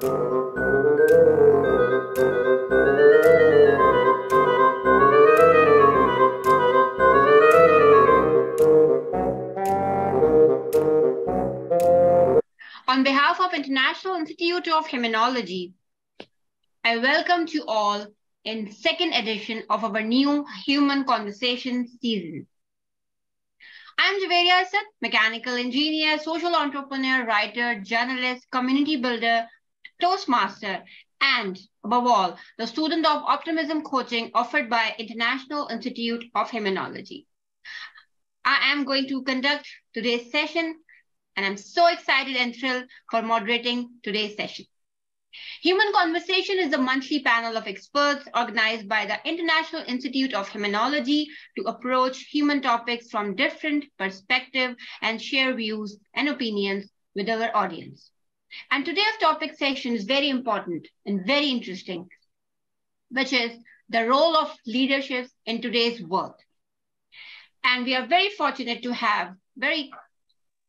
On behalf of International Institute of Humanology, I welcome you all in second edition of our new Human Conversation season. I'm Javeria Asad, mechanical engineer, social entrepreneur, writer, journalist, community builder, Toastmaster, and above all, the student of optimism coaching offered by International Institute of Humanology. I am going to conduct today's session and I'm so excited and thrilled for moderating today's session. Human Conversation is a monthly panel of experts organized by the International Institute of Humanology to approach human topics from different perspectives and share views and opinions with our audience. And today's topic session is very important and very interesting, which is the role of leadership in today's world. And we are very fortunate to have very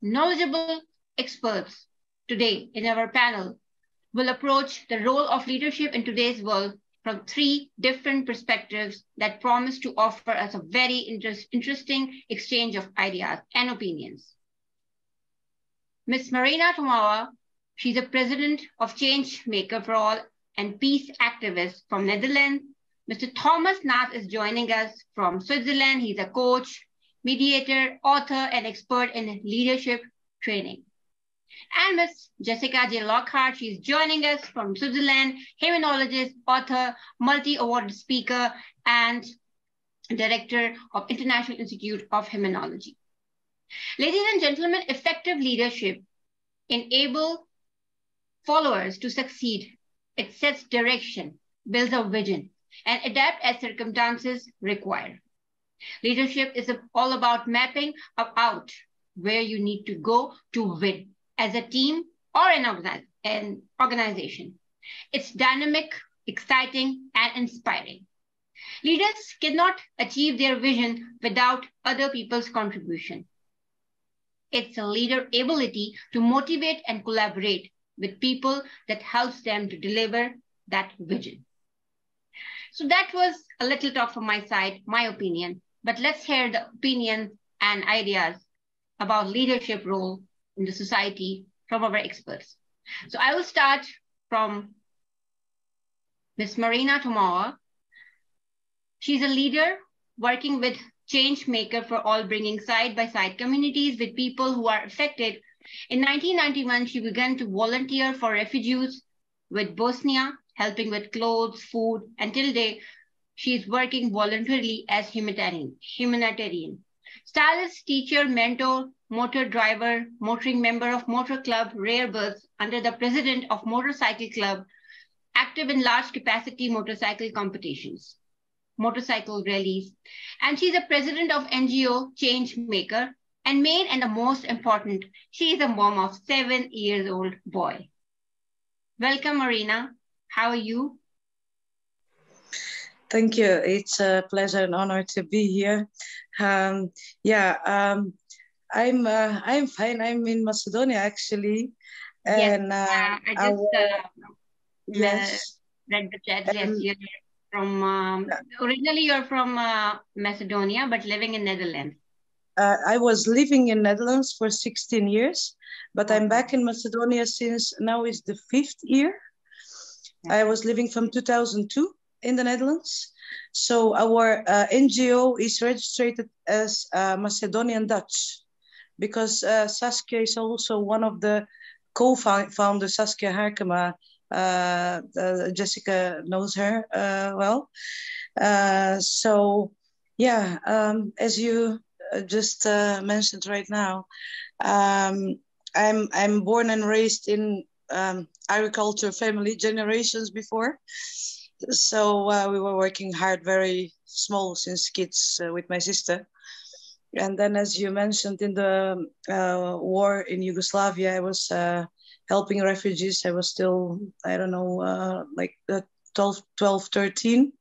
knowledgeable experts today in our panel will approach the role of leadership in today's world from three different perspectives that promise to offer us a very interest, interesting exchange of ideas and opinions. Ms. Marina Tomova, she's a president of Change Maker for All and peace activist from Netherlands. Mr. Thomas Nast is joining us from Switzerland. He's a coach, mediator, author, and expert in leadership training. And Ms. Jessica J. Lockhart, she's joining us from Switzerland, humanologist, author, multi-award speaker, and director of International Institute of Humanology. Ladies and gentlemen, effective leadership enable followers to succeed. It sets direction, builds a vision, and adapt as circumstances require. Leadership is all about mapping out where you need to go to win as a team or an, an organization. It's dynamic, exciting, and inspiring. Leaders cannot achieve their vision without other people's contribution. It's a leader ability to motivate and collaborate with people that helps them to deliver that vision. So that was a little talk from my side, my opinion. But let's hear the opinions and ideas about leadership role in the society from our experts. So I will start from Ms. Marina Tomova. She's a leader working with Change Maker for All, bringing side-by-side -side communities with people who are affected. In 1991, she began to volunteer for refugees with Bosnia, helping with clothes, food, until they she is working voluntarily as humanitarian. humanitarian. Stylist, teacher, mentor, motor driver, motoring member of Motor Club Rare Births under the president of Motorcycle Club, active in large capacity motorcycle competitions, motorcycle rallies. And she's a president of NGO Change Maker. And main and the most important, she is a mom of seven years old boy. Welcome, Marina. How are you? Thank you. It's a pleasure and honor to be here. Um, yeah, um, I'm uh, I'm fine. I'm in Macedonia actually, and yes, uh, I just our, uh, yes read the chat. yes, you're from um, originally you're from uh, Macedonia, but living in Netherlands. Uh, I was living in Netherlands for 16 years, but I'm back in Macedonia since now is the fifth year. I was living from 2002 in the Netherlands. So our uh, NGO is registered as uh, Macedonian Dutch because uh, Saskia is also one of the co-founders, Saskia Harkema. Uh, uh, Jessica knows her uh, well. so yeah, um, as you just mentioned right now, um, I'm I'm born and raised in um, agriculture family generations before. So uh, we were working hard very small since kids uh, with my sister. And then as you mentioned in the uh, war in yugoslavia i was uh, helping refugees. I was still i don't know uh, like uh, 12 12 13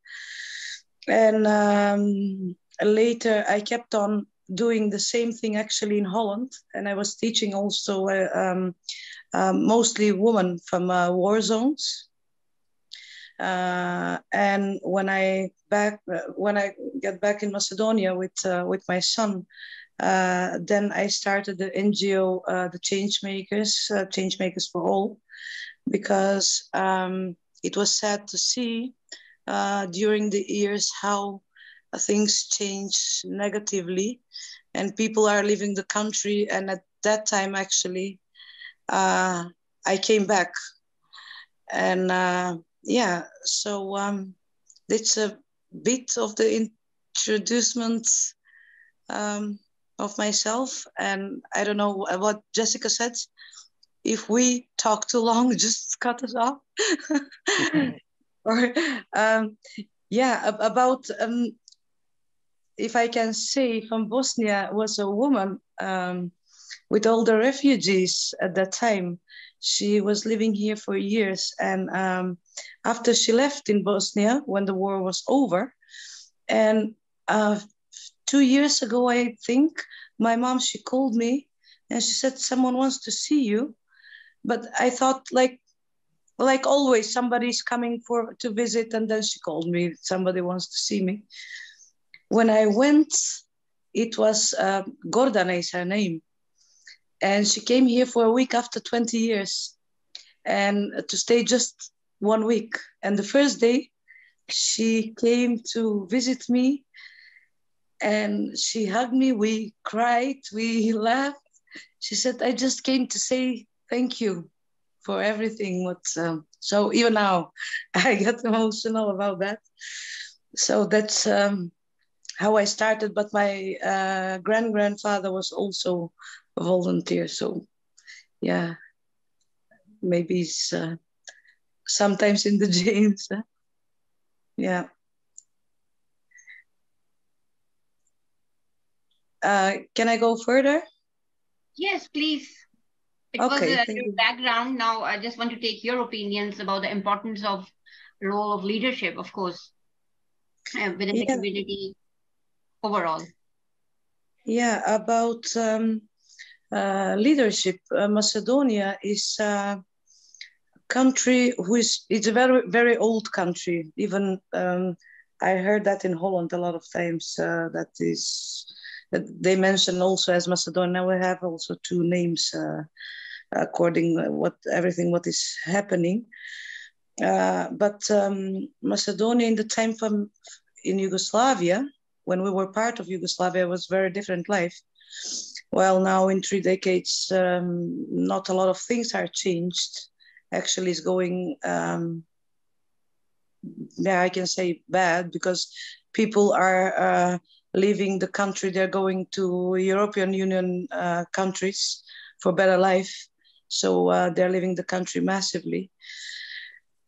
and um, later i kept on doing the same thing actually in holland and i was teaching also um, um, mostly women from uh, war zones. Uh, and when I back when I get back in Macedonia with with my son, then I started the NGO, the Change Makers, Change Makers for All, because um, it was sad to see uh, during the years how things change negatively and people are leaving the country. And at that time actually uh, i came back. And uh, yeah so um, it's a bit of the introducement um, of myself. And i don't know what jessica said. If we talk too long just cut us off. Or um, yeah about um, if I can say from Bosnia was a woman um, with all the refugees at that time. She was living here for years, and um, after she left in Bosnia when the war was over, and uh, two years ago I think my mom she called me and she said someone wants to see you, but I thought like like always somebody's coming for to visit and then she called me somebody wants to see me when i went it was uh, gordana is her name and she came here for a week after 20 years and to stay just one week and the first day she came to visit me and she hugged me we cried we laughed she said i just came to say thank you for everything. What um, so even now, I get emotional about that. So that's um, how I started. But my uh, grand grandfather was also a volunteer. So yeah, maybe it's uh, sometimes in the genes. Huh? Yeah. Uh, can I go further? Yes, please. It okay, was a your background. Now I just want to take your opinions about the importance of role of leadership, of course, uh, within yeah. the community overall. Yeah, about um, uh, leadership. Uh, Macedonia is a country who is it's a very very old country. Even um, I heard that in Holland a lot of times. Uh, that is that they mention also as Macedonia. We have also two names uh, according what everything what is happening. Uh, but um, Macedonia in the time from in Yugoslavia, when we were part of Yugoslavia, it was very different life. Well, now in three decades, um, not a lot of things are changed. Actually, it's going, um, yeah, I can say bad because people are uh, leaving the country. They're going to European Union uh, countries for better life. So uh, they're leaving the country massively.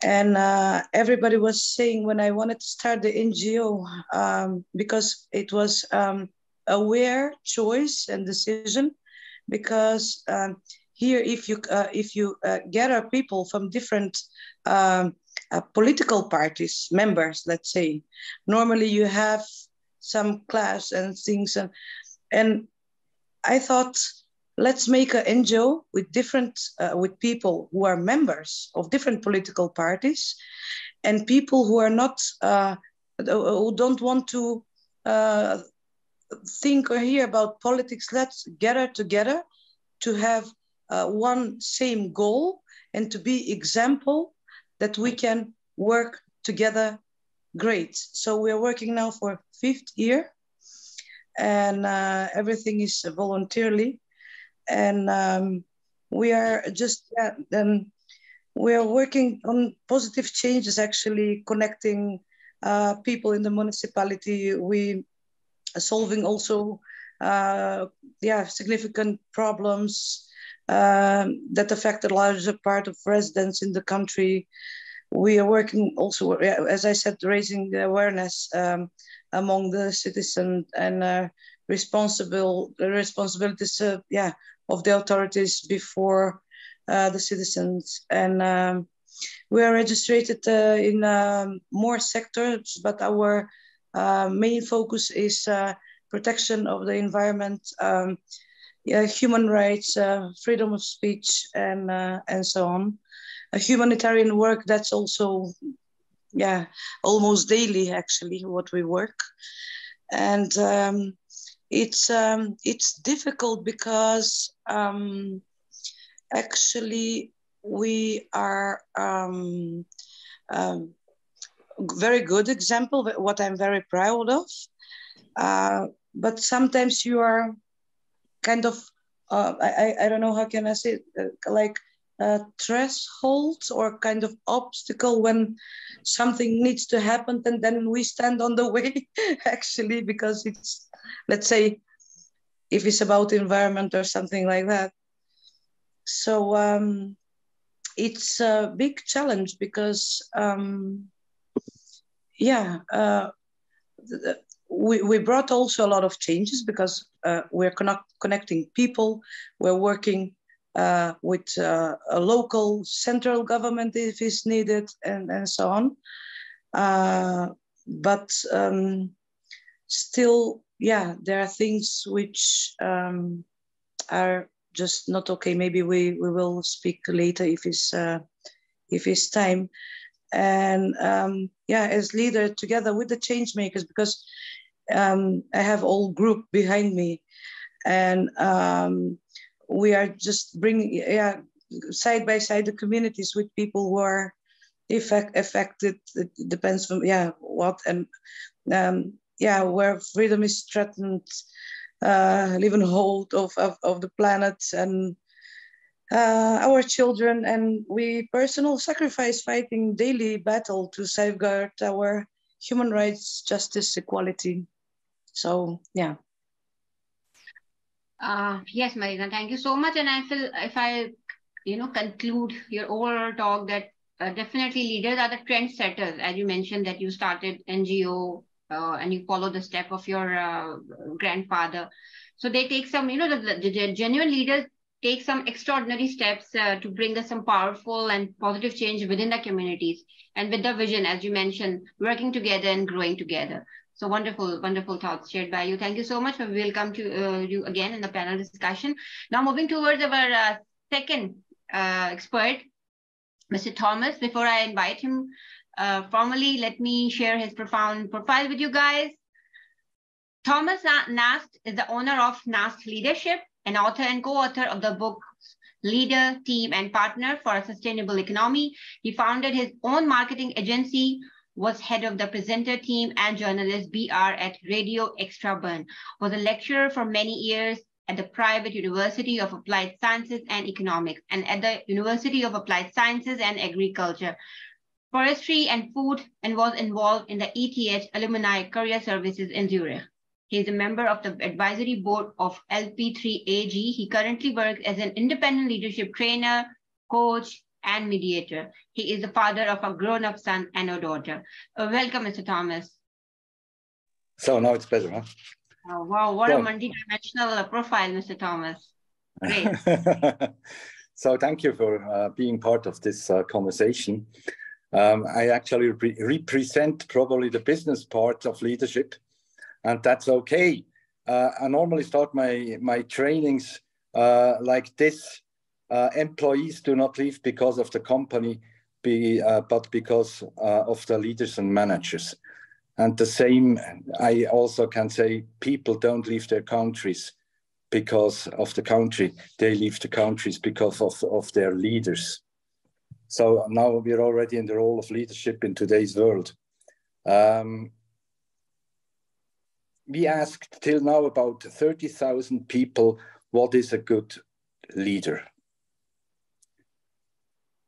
And uh, everybody was saying when I wanted to start the NGO, um, because it was um, aware choice and decision, because um, here if you uh, if you uh, gather people from different um, uh, political parties members let's say normally you have some class and things. And, and i thought let's make an NGO with different uh, with people who are members of different political parties and people who are not uh, who don't want to uh, think or hear about politics. Let's gather together to have uh, one same goal and to be example that we can work together great. So we are working now for fifth year and uh, everything is voluntarily and um, we are just yeah, then we are working on positive changes actually connecting uh, people in the municipality. We are solving also uh, yeah significant problems um, that affect a larger part of residents in the country. We are working also as i said raising the awareness um, among the citizens and uh, responsible responsibilities uh, yeah of the authorities before uh, the citizens. And um, we are registered uh, in um, more sectors, but our uh, main focus is uh, protection of the environment, um, yeah, human rights, uh, freedom of speech, and uh, and so on. A humanitarian work that's also, yeah, almost daily actually what we work, and um, it's um, it's difficult because um, actually we are um, um, very good example what i'm very proud of. Uh, but sometimes you are kind of uh, I, I don't know how can i say it, uh, like a threshold or kind of obstacle when something needs to happen and then we stand on the way actually because it's let's say if it's about environment or something like that. So um, it's a big challenge because um, yeah uh, we, we brought also a lot of changes because uh, we're connect, connecting people. We're working uh, with uh, a local central government if it's needed and, and so on. Uh, but um, still yeah there are things which um, are just not okay. Maybe we we will speak later if it's uh, if it's time. And um, yeah as leader together with the change makers because um, i have all group behind me. And um, we are just bringing yeah side by side the communities with people who are effect, affected. It depends from yeah what and um, yeah where freedom is threatened uh, hold of, of, of the planet and uh, our children. And we personal sacrifice fighting daily battle to safeguard our human rights justice equality. So yeah. Uh, yes marina thank you so much. And i feel if i you know conclude your overall talk that uh, definitely leaders are the trendsetters. As you mentioned that you started ngo uh, and you follow the step of your uh, grandfather. So they take some, you know, the, the, genuine leaders take some extraordinary steps uh, to bring us some powerful and positive change within the communities and with the vision, as you mentioned, working together and growing together. So wonderful, wonderful thoughts shared by you. Thank you so much. We will come to uh, you again in the panel discussion. Now moving towards our uh, second uh, expert, Mr. Thomas. Before I invite him uh, formally, let me share his profound profile with you guys. Thomas Nast is the owner of Nast Leadership, an author and co-author of the book Leader, Team, and Partner for a Sustainable Economy. He founded his own marketing agency, was head of the presenter team and journalist BR at Radio Extra Bern, was a lecturer for many years at the private University of Applied Sciences and Economics and at the University of Applied Sciences and Agriculture forestry and food and was involved in the ETH Alumni Career Services in Zurich. He is a member of the advisory board of LP3AG. He currently works as an independent leadership trainer, coach, and mediator. He is the father of a grown-up son and a daughter. Uh, welcome, Mr. Thomas. So now it's better, huh? Oh, wow, what well, a multi-dimensional profile, Mr. Thomas. Great. so thank you for uh, being part of this uh, conversation. Um, I actually re represent probably the business part of leadership, and that's okay. Uh, I normally start my my trainings uh, like this: uh, employees do not leave because of the company, be, uh, but because uh, of the leaders and managers. And the same, I also can say, people don't leave their countries because of the country; they leave the countries because of of their leaders. So now we're already in the role of leadership in today's world. Um, we asked till now about 30,000 people, what is a good leader?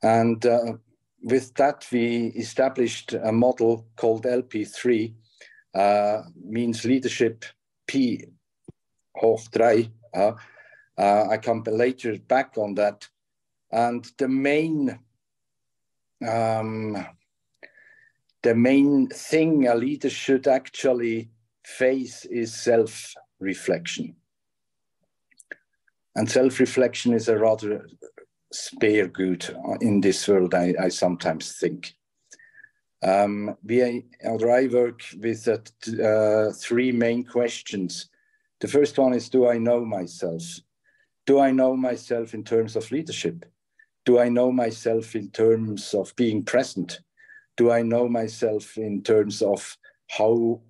And uh, with that, we established a model called LP3, uh, means leadership P hoch 3. Uh, uh, I come later back on that. And the main um, the main thing a leader should actually face is self reflection. And self reflection is a rather spare good in this world, I, I sometimes think. Um, we, or I work with uh, three main questions. The first one is Do I know myself? Do I know myself in terms of leadership? Do I know myself in terms of being present? Do I know myself in terms of how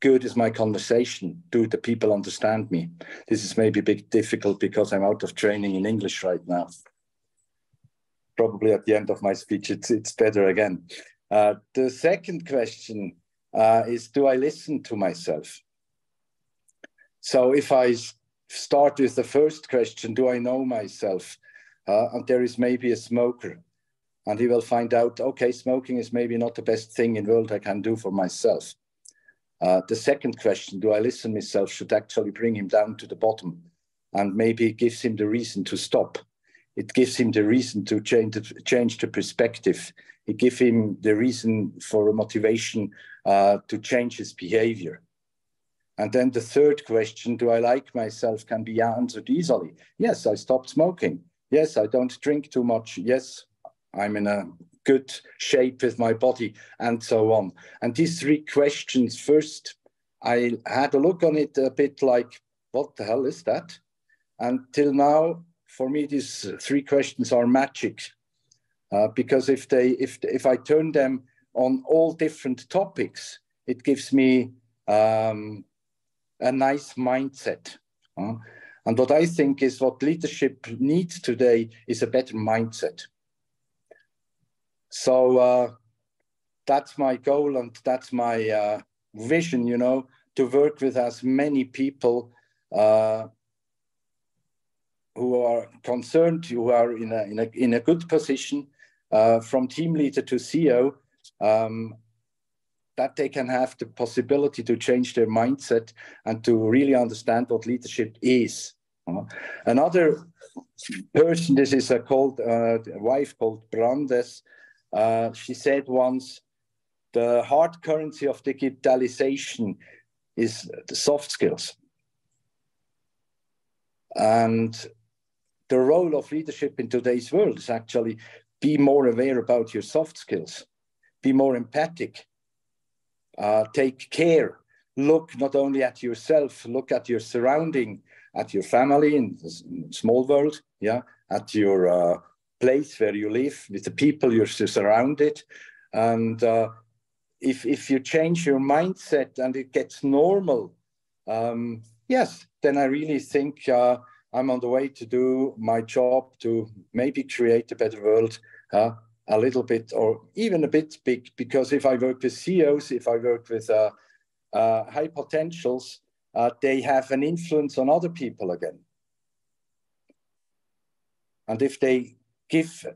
good is my conversation? Do the people understand me? This is maybe a bit difficult because I'm out of training in English right now. Probably at the end of my speech, it's, it's better again. Uh, the second question uh, is Do I listen to myself? So if I start with the first question, Do I know myself? Uh, and there is maybe a smoker and he will find out, okay, smoking is maybe not the best thing in the world I can do for myself. Uh, the second question, do I listen myself, should actually bring him down to the bottom and maybe it gives him the reason to stop. It gives him the reason to change the, change the perspective. It gives him the reason for a motivation uh, to change his behavior. And then the third question, do I like myself, can be answered easily. Yes, I stopped smoking. Yes, I don't drink too much. Yes, I'm in a good shape with my body, and so on. And these three questions first, I had a look on it a bit like, what the hell is that? Until now, for me, these three questions are magic. Uh, because if they if if I turn them on all different topics, it gives me um, a nice mindset. Uh, and what I think is what leadership needs today is a better mindset. So uh, that's my goal and that's my uh, vision, you know, to work with as many people uh, who are concerned, who are in a, in a, in a good position, uh, from team leader to CEO, um, that they can have the possibility to change their mindset and to really understand what leadership is. Another person, this is a called uh, wife called Brandes, uh, she said once, the hard currency of digitalization is the soft skills. And the role of leadership in today's world is actually be more aware about your soft skills, be more empathic, uh, take care, look not only at yourself, look at your surrounding, at your family in the small world, yeah, at your uh, place where you live, with the people you're surrounded. And uh, if, if you change your mindset and it gets normal, um, yes, then I really think uh, I'm on the way to do my job to maybe create a better world uh, a little bit or even a bit big. Because if I work with CEOs, if I work with uh, uh, high potentials, uh, they have an influence on other people again. And if they give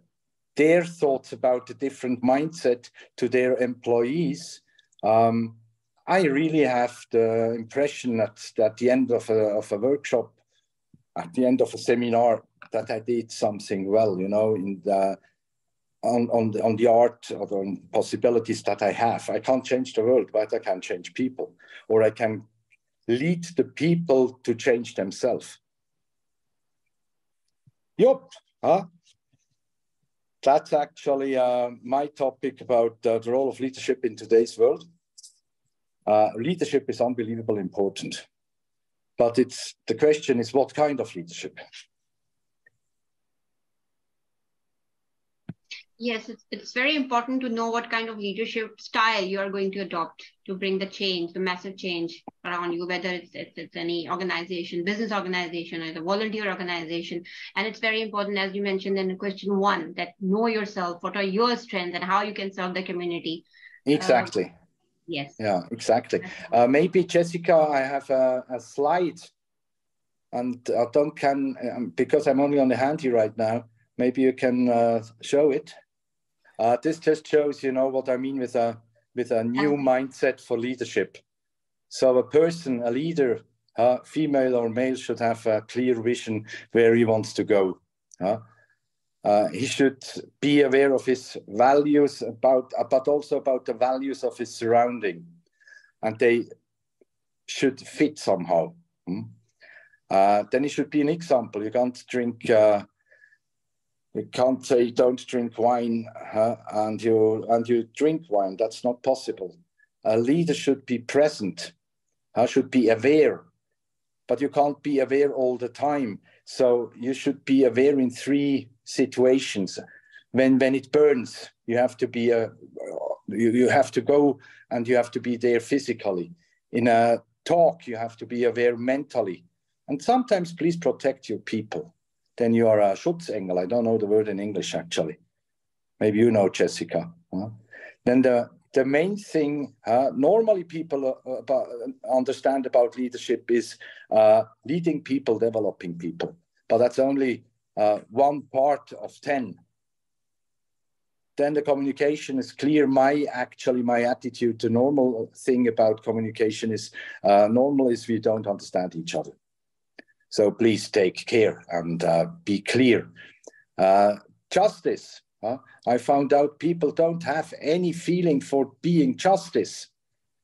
their thoughts about a different mindset to their employees, um, I really have the impression that at the end of a, of a workshop, at the end of a seminar, that I did something well, you know, in the, on, on, the, on the art or on possibilities that I have. I can't change the world, but I can change people, or I can lead the people to change themselves. Yup, huh? that's actually uh, my topic about uh, the role of leadership in today's world. Uh, leadership is unbelievably important, but it's the question is what kind of leadership? Yes, it's, it's very important to know what kind of leadership style you are going to adopt to bring the change, the massive change around you, whether it's, it's, it's any organization, business organization, or the volunteer organization. And it's very important, as you mentioned in question one, that know yourself, what are your strengths and how you can serve the community. Exactly. Um, yes. Yeah, exactly. Uh, maybe Jessica, I have a, a slide and I don't can, um, because I'm only on the handy right now, maybe you can uh, show it. Uh, this just shows, you know, what I mean with a with a new mindset for leadership. So a person, a leader, uh, female or male, should have a clear vision where he wants to go. Uh, he should be aware of his values, about, but also about the values of his surrounding, and they should fit somehow. Uh, then he should be an example. You can't drink uh, you can't say don't drink wine uh, and you and you drink wine. That's not possible. A leader should be present, uh, should be aware, but you can't be aware all the time. So you should be aware in three situations. When when it burns, you have to be a you, you have to go and you have to be there physically. In a talk, you have to be aware mentally. And sometimes please protect your people. Then you are a Schutzengel. I don't know the word in English actually. Maybe you know, Jessica. Huh? Then the the main thing uh, normally people uh, about, understand about leadership is uh, leading people, developing people. But that's only uh, one part of 10. Then the communication is clear. My actually, my attitude, the normal thing about communication is uh, normal is we don't understand each other. So please take care and uh, be clear. justice uh, I found out people don't have any feeling for being justice.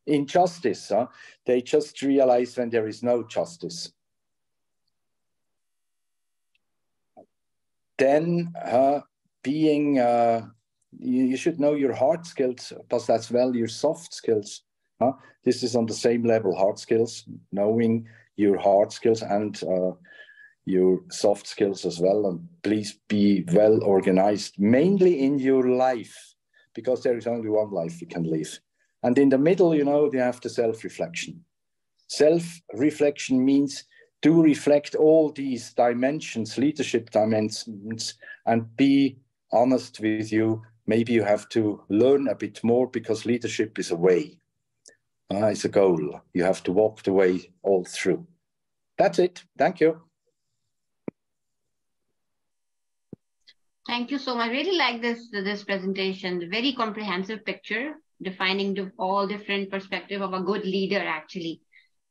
Injustice, uh, they just realize when there is no justice. Then uh, being, uh, you, you, should know your hard skills, but as well your soft skills. This is on the same level, hard skills, knowing your hard skills and uh, your soft skills as well. And please be well organized, mainly in your life, because there is only one life you can live. And in the middle, you know, you have the self reflection. Self reflection means to reflect all these dimensions, leadership dimensions, and be honest with you. Maybe you have to learn a bit more because leadership is a way, uh, it's a goal. You have to walk the way all through. That's it. Thank you. Thank you so much. I really like this this presentation. Very comprehensive picture defining the, all different perspective of a good leader actually.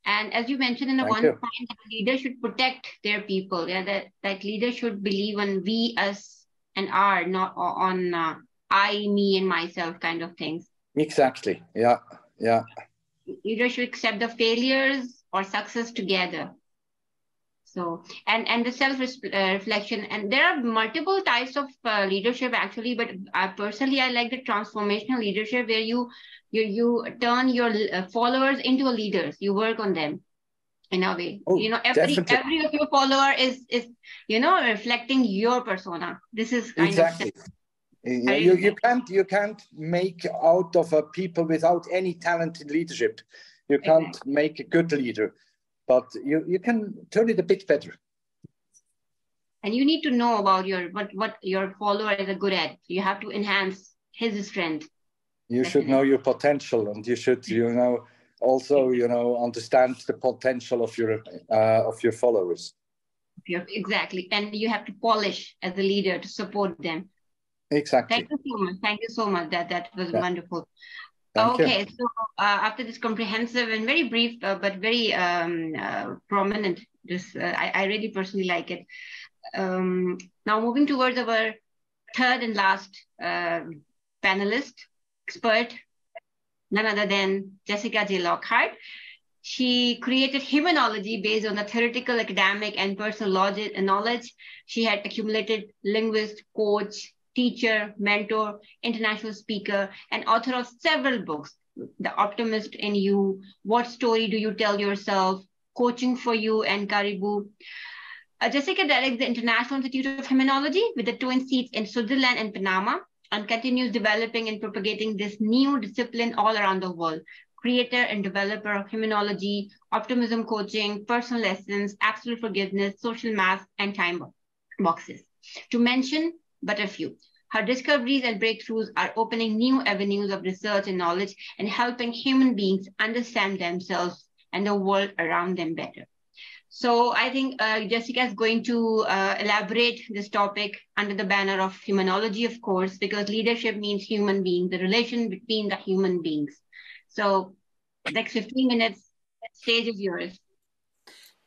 And as you mentioned in the one you. point, that leader should protect their people. Yeah, that that leader should believe on we, us, and our, not on uh, I, me, and myself kind of things. Exactly. Yeah. Yeah. Leader should accept the failures or success together so and and the self uh, reflection and there are multiple types of uh, leadership actually but uh, personally i like the transformational leadership where you you you turn your uh, followers into leaders you work on them in a way. Oh, you know every definitely. every of your follower is is you know reflecting your persona. This is exactly. Of you, you can't you can't make out of a people without any talent in leadership. You can't exactly. make a good leader but you, you can turn it a bit better. And you need to know about your what what your follower is a good at. You have to enhance his strength. You should know your potential, and you should you know also you know understand the potential of your uh, of your followers. Exactly, and you have to polish as a leader to support them. Exactly. Thank you so much. Thank you so much. That that was yeah. wonderful. Thank okay, you. so uh, after this comprehensive and very brief uh, but very um, uh, prominent, this uh, I, I, really personally like it. Um, now moving towards our third and last uh, panelist, expert, none other than Jessica J. Lockhart. She created humanology based on the theoretical, academic, and personal logic knowledge she had accumulated linguist, coach, teacher, mentor, international speaker, and author of several books. The Optimist in You, What Story Do You Tell Yourself, Coaching for You, and Caribou. Uh, Jessica directs the International Institute of Humanology with the twin seats in Switzerland and Panama and continues developing and propagating this new discipline all around the world. Creator and developer of humanology, optimism coaching, personal lessons, absolute forgiveness, social math, and time boxes. To mention but a few. Her discoveries and breakthroughs are opening new avenues of research and knowledge and helping human beings understand themselves and the world around them better. So I think uh, Jessica is going to uh, elaborate this topic under the banner of humanology, of course, because leadership means human beings, the relation between the human beings. So next 15 minutes, stage is yours.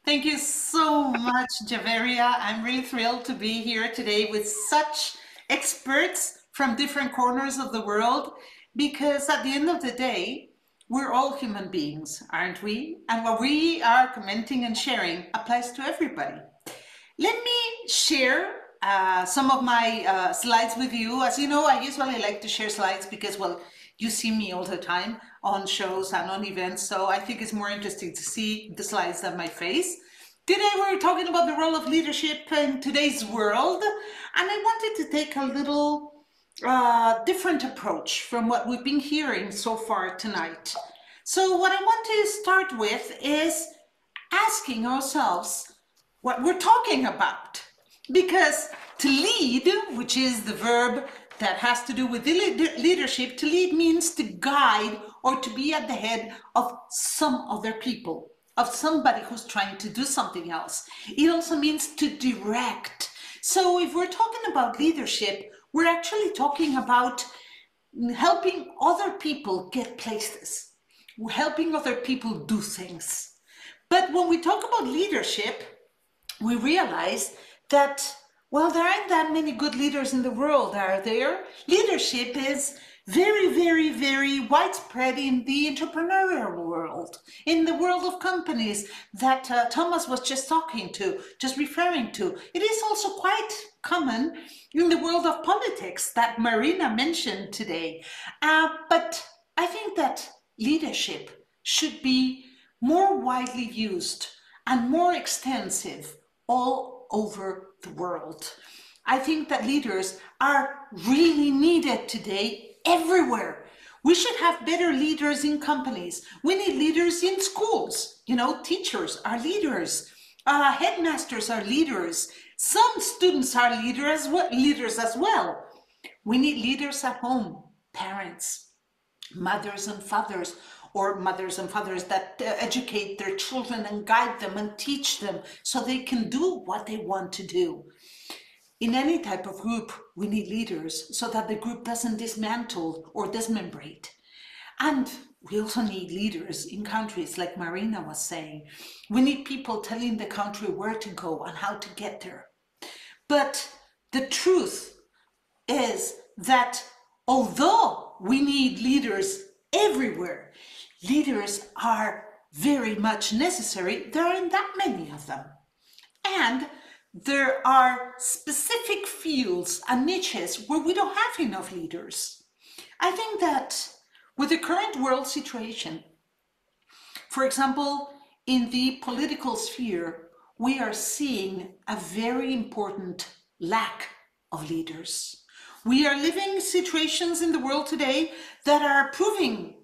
Thank you so much, Javeria. I'm really thrilled to be here today with such experts from different corners of the world because at the end of the day, we're all human beings, aren't we? And what we are commenting and sharing applies to everybody. Let me share uh, some of my uh, slides with you. As you know, I usually like to share slides because, well, you see me all the time on shows and on events. So I think it's more interesting to see the slides than my face. Today we're talking about the role of leadership in today's world, and I wanted to take a little uh, different approach from what we've been hearing so far tonight. So what I want to start with is asking ourselves what we're talking about. Because to lead, which is the verb that has to do with leadership, to lead means to guide or to be at the head of some other people, of somebody who's trying to do something else. It also means to direct. So if we're talking about leadership, we're actually talking about helping other people get places, helping other people do things. But when we talk about leadership, we realize that, well, there aren't that many good leaders in the world, are there? Leadership is very, very, very widespread in the entrepreneurial world, in the world of companies that uh, Thomas was just talking to, just referring to. It is also quite common in the world of politics that Marina mentioned today. Uh, but I think that leadership should be more widely used and more extensive all over the world. I think that leaders are really needed today everywhere. We should have better leaders in companies. We need leaders in schools. You know, teachers are leaders. Uh, headmasters are leaders. Some students are leader as well, leaders as well. We need leaders at home, parents, mothers and fathers, or mothers and fathers that uh, educate their children and guide them and teach them so they can do what they want to do. In any type of group, we need leaders so that the group doesn't dismantle or dismembrate. And we also need leaders in countries like Marina was saying. We need people telling the country where to go and how to get there. But the truth is that although we need leaders everywhere, leaders are very much necessary. There aren't that many of them. And there are specific fields and niches where we don't have enough leaders. I think that with the current world situation, for example, in the political sphere, we are seeing a very important lack of leaders. We are living situations in the world today that are proving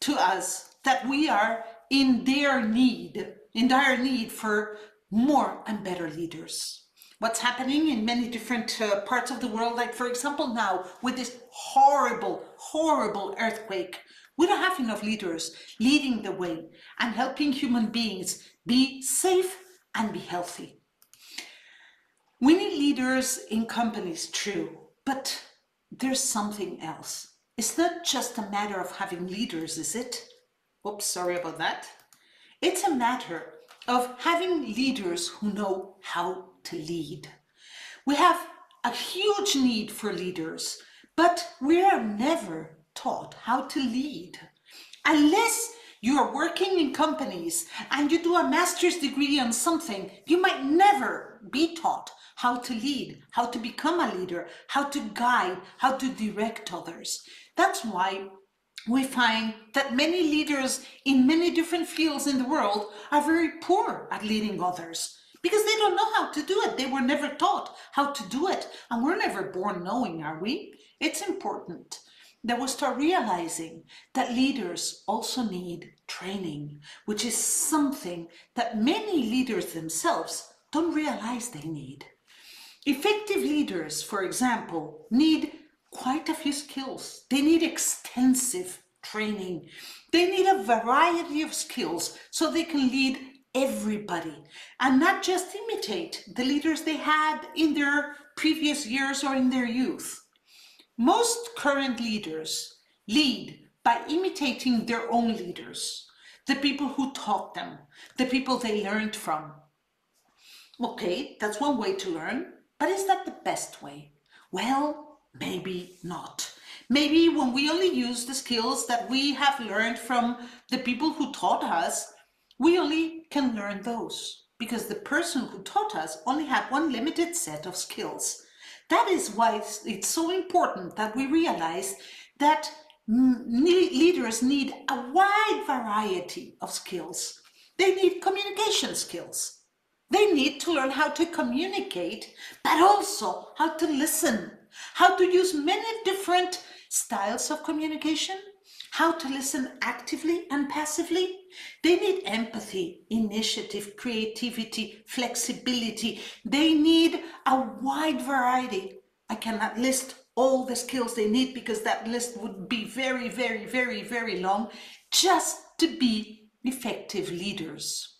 to us that we are in their need, in dire need for more and better leaders. What's happening in many different uh, parts of the world, like for example now with this horrible, horrible earthquake, we don't have enough leaders leading the way and helping human beings be safe and be healthy. We need leaders in companies, true, but there's something else. It's not just a matter of having leaders, is it? Oops, sorry about that. It's a matter of having leaders who know how to lead. We have a huge need for leaders, but we are never taught how to lead. Unless you are working in companies and you do a master's degree on something, you might never be taught how to lead, how to become a leader, how to guide, how to direct others. That's why we find that many leaders in many different fields in the world are very poor at leading others because they don't know how to do it. They were never taught how to do it. And we're never born knowing, are we? It's important that we start realizing that leaders also need training, which is something that many leaders themselves don't realize they need. Effective leaders, for example, need quite a few skills. They need extensive training. They need a variety of skills so they can lead everybody and not just imitate the leaders they had in their previous years or in their youth. Most current leaders lead by imitating their own leaders, the people who taught them, the people they learned from. Okay, that's one way to learn, but is that the best way? Well, Maybe not. Maybe when we only use the skills that we have learned from the people who taught us, we only can learn those because the person who taught us only had one limited set of skills. That is why it's so important that we realize that leaders need a wide variety of skills. They need communication skills. They need to learn how to communicate, but also how to listen, how to use many different styles of communication, how to listen actively and passively. They need empathy, initiative, creativity, flexibility. They need a wide variety. I cannot list all the skills they need because that list would be very, very, very, very long just to be effective leaders.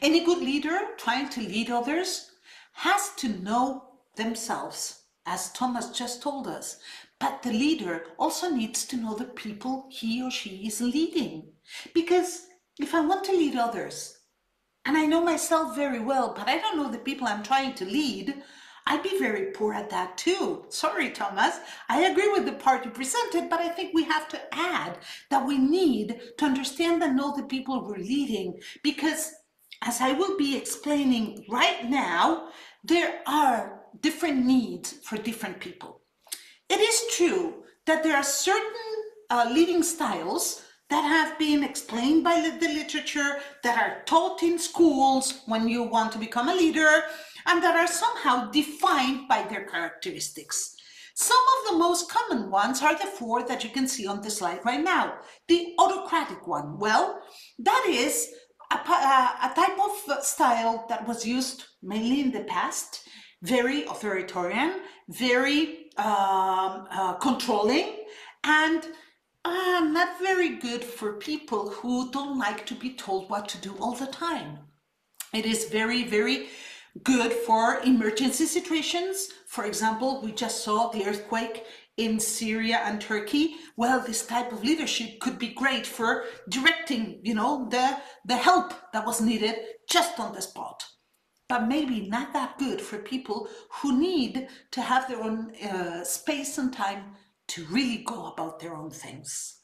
Any good leader trying to lead others has to know themselves, as Thomas just told us. But the leader also needs to know the people he or she is leading. Because if I want to lead others, and I know myself very well, but I don't know the people I'm trying to lead, I'd be very poor at that too. Sorry, Thomas. I agree with the part you presented, but I think we have to add that we need to understand and know the people we're leading because as I will be explaining right now, there are different needs for different people. It is true that there are certain uh, leading styles that have been explained by the literature, that are taught in schools when you want to become a leader, and that are somehow defined by their characteristics. Some of the most common ones are the four that you can see on the slide right now. The autocratic one, well, that is a, a, type of style that was used mainly in the past, very authoritarian, very um, uh, controlling, and uh, not very good for people who don't like to be told what to do all the time. It is very, very good for emergency situations. For example, we just saw the earthquake in Syria and Turkey, well, this type of leadership could be great for directing, you know, the, the help that was needed just on the spot. But maybe not that good for people who need to have their own uh, space and time to really go about their own things.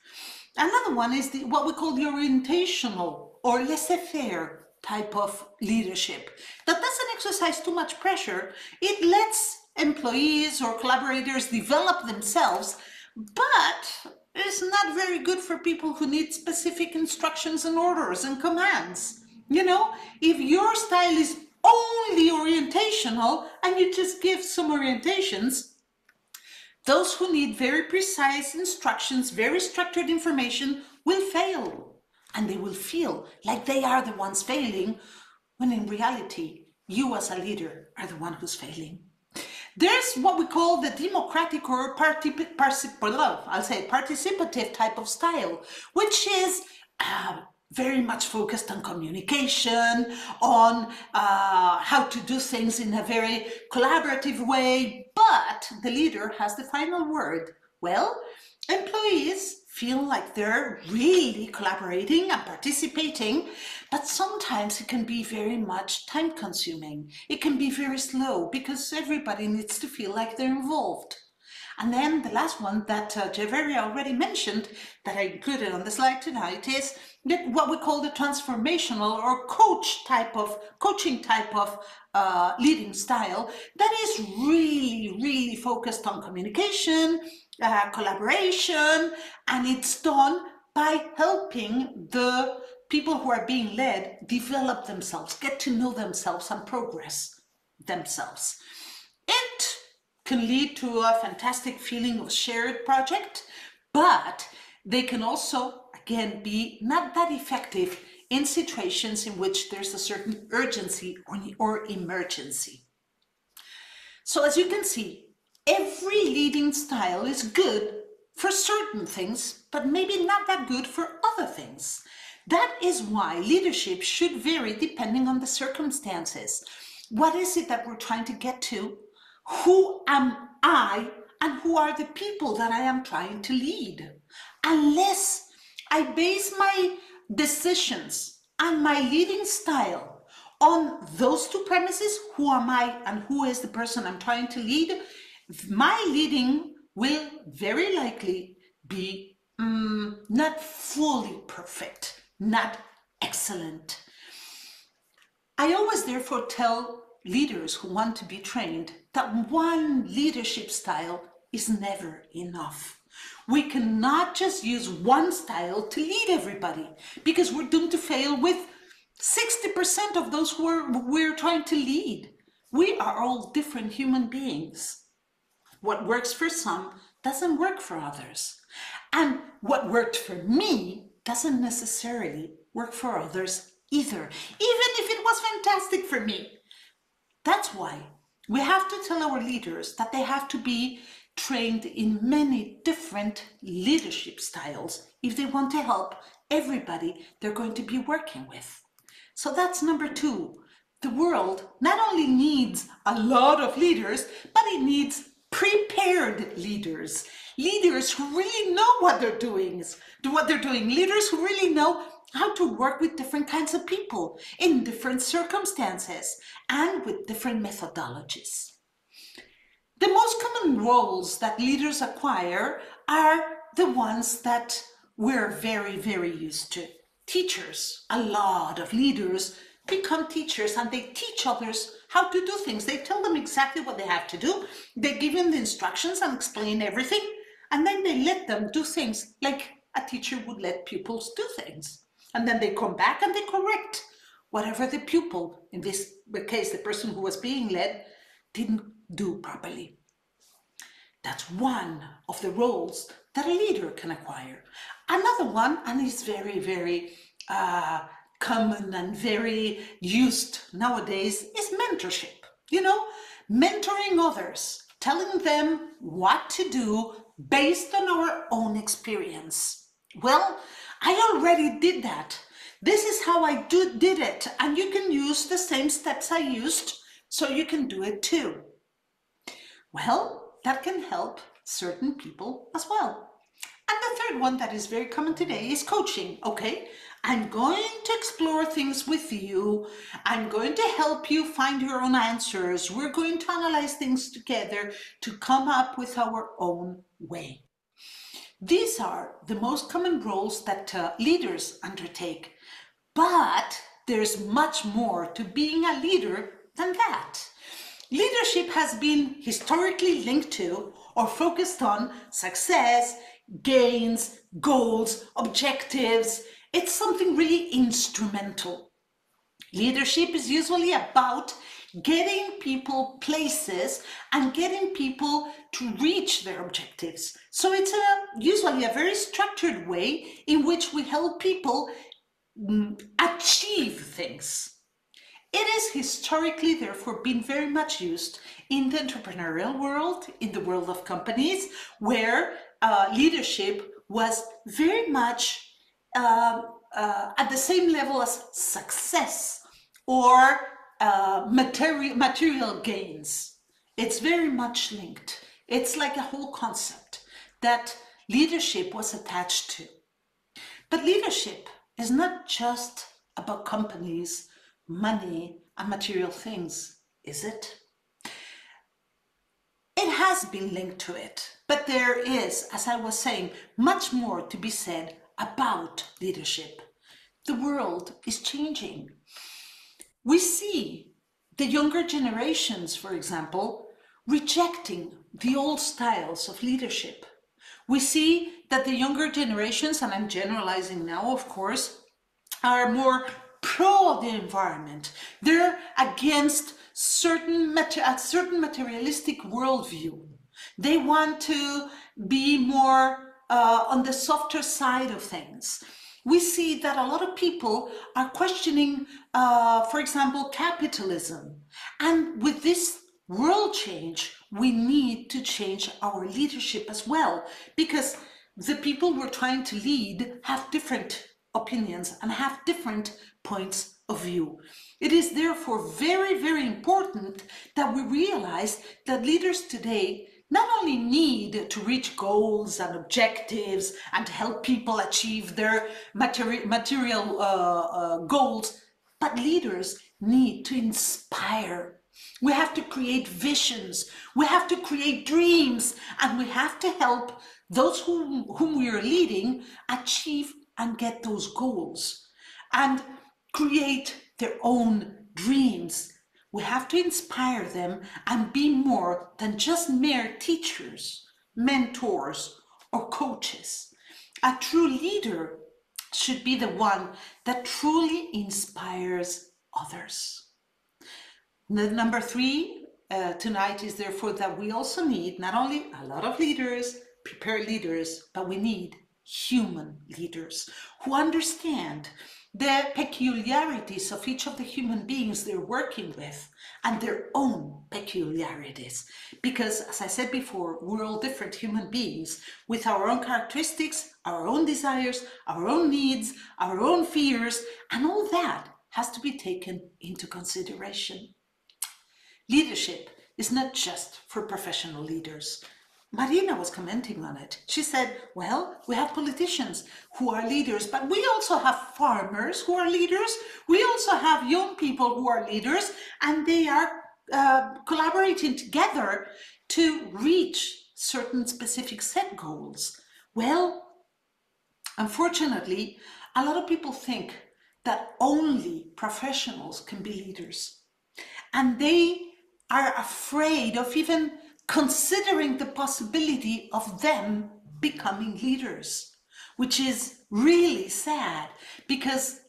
Another one is the, what we call the orientational or laissez-faire type of leadership that doesn't exercise too much pressure. It lets employees or collaborators develop themselves, but it's not very good for people who need specific instructions and orders and commands. You know, if your style is only orientational and you just give some orientations, those who need very precise instructions, very structured information will fail. And they will feel like they are the ones failing, when in reality, you as a leader are the one who's failing. There's what we call the democratic or party, I'll say participative type of style, which is uh, very much focused on communication, on uh, how to do things in a very collaborative way, but the leader has the final word. Well, employees feel like they're really collaborating and participating, but sometimes it can be very much time consuming. It can be very slow because everybody needs to feel like they're involved. And then the last one that uh, already mentioned that I included on the slide tonight is that what we call the transformational or coach type of coaching type of uh, leading style that is really, really focused on communication, uh, collaboration, and it's done by helping the people who are being led develop themselves, get to know themselves, and progress themselves. It can lead to a fantastic feeling of shared project, but they can also, again, be not that effective in situations in which there's a certain urgency or, or emergency. So as you can see, every leading style is good for certain things, but maybe not that good for other things. That is why leadership should vary depending on the circumstances. What is it that we're trying to get to? Who am I and who are the people that I am trying to lead? Unless I base my decisions and my leading style on those two premises, who am I and who is the person I'm trying to lead, my leading will very likely be um, not fully perfect, not excellent. I always therefore tell leaders who want to be trained that one leadership style is never enough. We cannot just use one style to lead everybody because we're doomed to fail with 60% of those who are, we're trying to lead. We are all different human beings. What works for some doesn't work for others. And what worked for me doesn't necessarily work for others either, even if it was fantastic for me. That's why we have to tell our leaders that they have to be trained in many different leadership styles if they want to help everybody they're going to be working with. So that's number two. The world not only needs a lot of leaders, but it needs prepared leaders. Leaders who really know what they're doing, what they're doing. Leaders who really know how to work with different kinds of people in different circumstances and with different methodologies. The most common roles that leaders acquire are the ones that we're very, very used to. Teachers, a lot of leaders become teachers and they teach others how to do things. They tell them exactly what they have to do. They give them the instructions and explain everything. And then they let them do things like a teacher would let pupils do things. And then they come back and they correct whatever the pupil, in this case, the person who was being led, didn't do properly. That's one of the roles that a leader can acquire. Another one, and it's very, very uh, common and very used nowadays, is mentorship. You know, mentoring others, telling them what to do based on our own experience. Well, I already did that. This is how I do, did it, and you can use the same steps I used so you can do it too. Well, that can help certain people as well. And the third one that is very common today is coaching. Okay, I'm going to explore things with you. I'm going to help you find your own answers. We're going to analyze things together to come up with our own way. These are the most common roles that uh, leaders undertake. But there's much more to being a leader than that. Leadership has been historically linked to or focused on success, gains, goals, objectives. It's something really instrumental. Leadership is usually about getting people places and getting people to reach their objectives. So it's a usually a very structured way in which we help people mm, achieve things. It is historically, therefore, been very much used in the entrepreneurial world, in the world of companies, where uh, leadership was very much uh, uh, at the same level as success or uh, material, material gains. It's very much linked. It's like a whole concept that leadership was attached to. But leadership is not just about companies, money, and material things, is it? It has been linked to it, but there is, as I was saying, much more to be said about leadership. The world is changing. We see the younger generations, for example, rejecting the old styles of leadership. We see that the younger generations, and I'm generalizing now, of course, are more pro the environment. They're against certain a certain materialistic worldview. They want to be more uh, on the softer side of things. We see that a lot of people are questioning, uh, for example, capitalism. And with this world change, we need to change our leadership as well, because the people we're trying to lead have different opinions and have different points of view. It is therefore very, very important that we realize that leaders today not only need to reach goals and objectives and help people achieve their materi material uh, uh, goals, but leaders need to inspire. We have to create visions, we have to create dreams, and we have to help those whom, whom we are leading achieve and get those goals and create their own dreams. We have to inspire them and be more than just mere teachers, mentors, or coaches. A true leader should be the one that truly inspires others. The number three uh, tonight is therefore that we also need not only a lot of leaders, prepared leaders, but we need human leaders who understand the peculiarities of each of the human beings they're working with and their own peculiarities. Because, as I said before, we're all different human beings with our own characteristics, our own desires, our own needs, our own fears, and all that has to be taken into consideration. Leadership is not just for professional leaders. Marina was commenting on it. She said, well, we have politicians who are leaders, but we also have farmers who are leaders. We also have young people who are leaders, and they are uh, collaborating together to reach certain specific set goals. Well, unfortunately, a lot of people think that only professionals can be leaders. And they are afraid of even considering the possibility of them becoming leaders, which is really sad because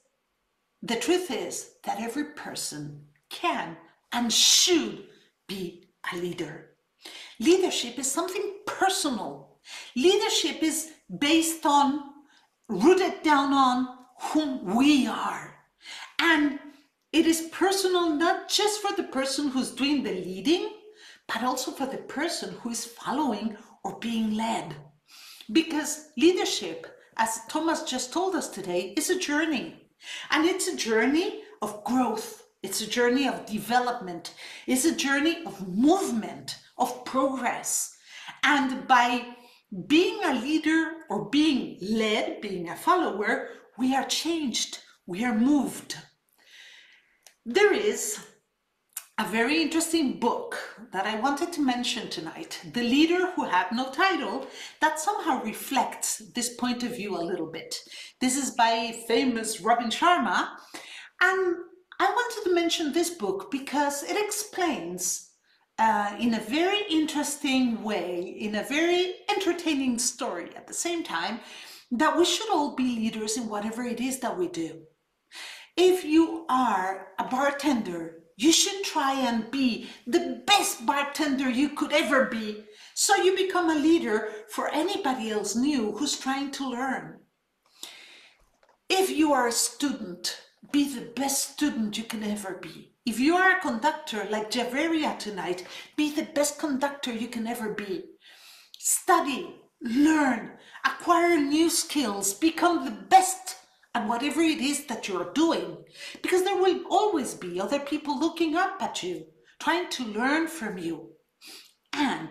the truth is that every person can and should be a leader. Leadership is something personal. Leadership is based on, rooted down on whom we are. And it is personal not just for the person who's doing the leading, but also for the person who is following or being led. Because leadership, as Thomas just told us today, is a journey. And it's a journey of growth. It's a journey of development. It's a journey of movement, of progress. And by being a leader or being led, being a follower, we are changed, we are moved. There is a very interesting book that I wanted to mention tonight, The Leader Who Had No Title, that somehow reflects this point of view a little bit. This is by famous Robin Sharma, and I wanted to mention this book because it explains uh, in a very interesting way, in a very entertaining story at the same time, that we should all be leaders in whatever it is that we do. If you are a bartender you should try and be the best bartender you could ever be so you become a leader for anybody else new who's trying to learn. If you are a student, be the best student you can ever be. If you are a conductor like Javeria tonight, be the best conductor you can ever be. Study, learn, acquire new skills, become the best and whatever it is that you're doing, because there will always be other people looking up at you, trying to learn from you. And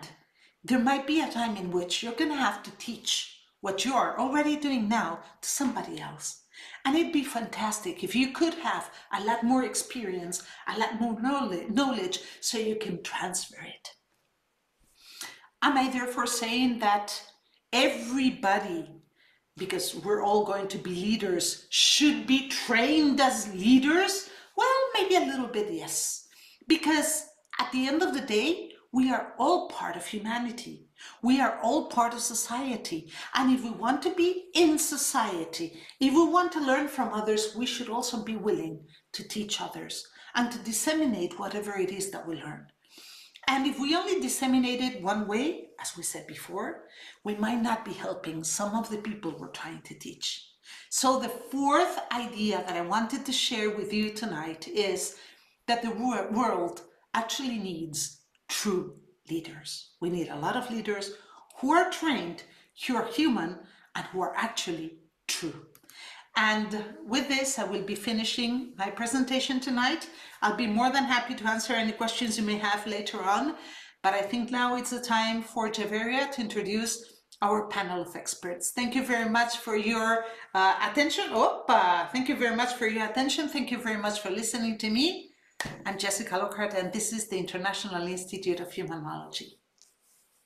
there might be a time in which you're going to have to teach what you are already doing now to somebody else. And it'd be fantastic if you could have a lot more experience, a lot more knowledge, so you can transfer it. Am I therefore saying that everybody because we're all going to be leaders, should be trained as leaders? Well, maybe a little bit, yes. Because at the end of the day, we are all part of humanity. We are all part of society. And if we want to be in society, if we want to learn from others, we should also be willing to teach others and to disseminate whatever it is that we learn. And if we only disseminate it one way, as we said before, we might not be helping some of the people we're trying to teach. So the fourth idea that I wanted to share with you tonight is that the world actually needs true leaders. We need a lot of leaders who are trained, who are human, and who are actually true. And with this, I will be finishing my presentation tonight. I'll be more than happy to answer any questions you may have later on. But I think now it's the time for Javeria to introduce our panel of experts. Thank you very much for your uh, attention. Opa! Thank you very much for your attention. Thank you very much for listening to me. I'm Jessica Lockhart, and this is the International Institute of Humanology.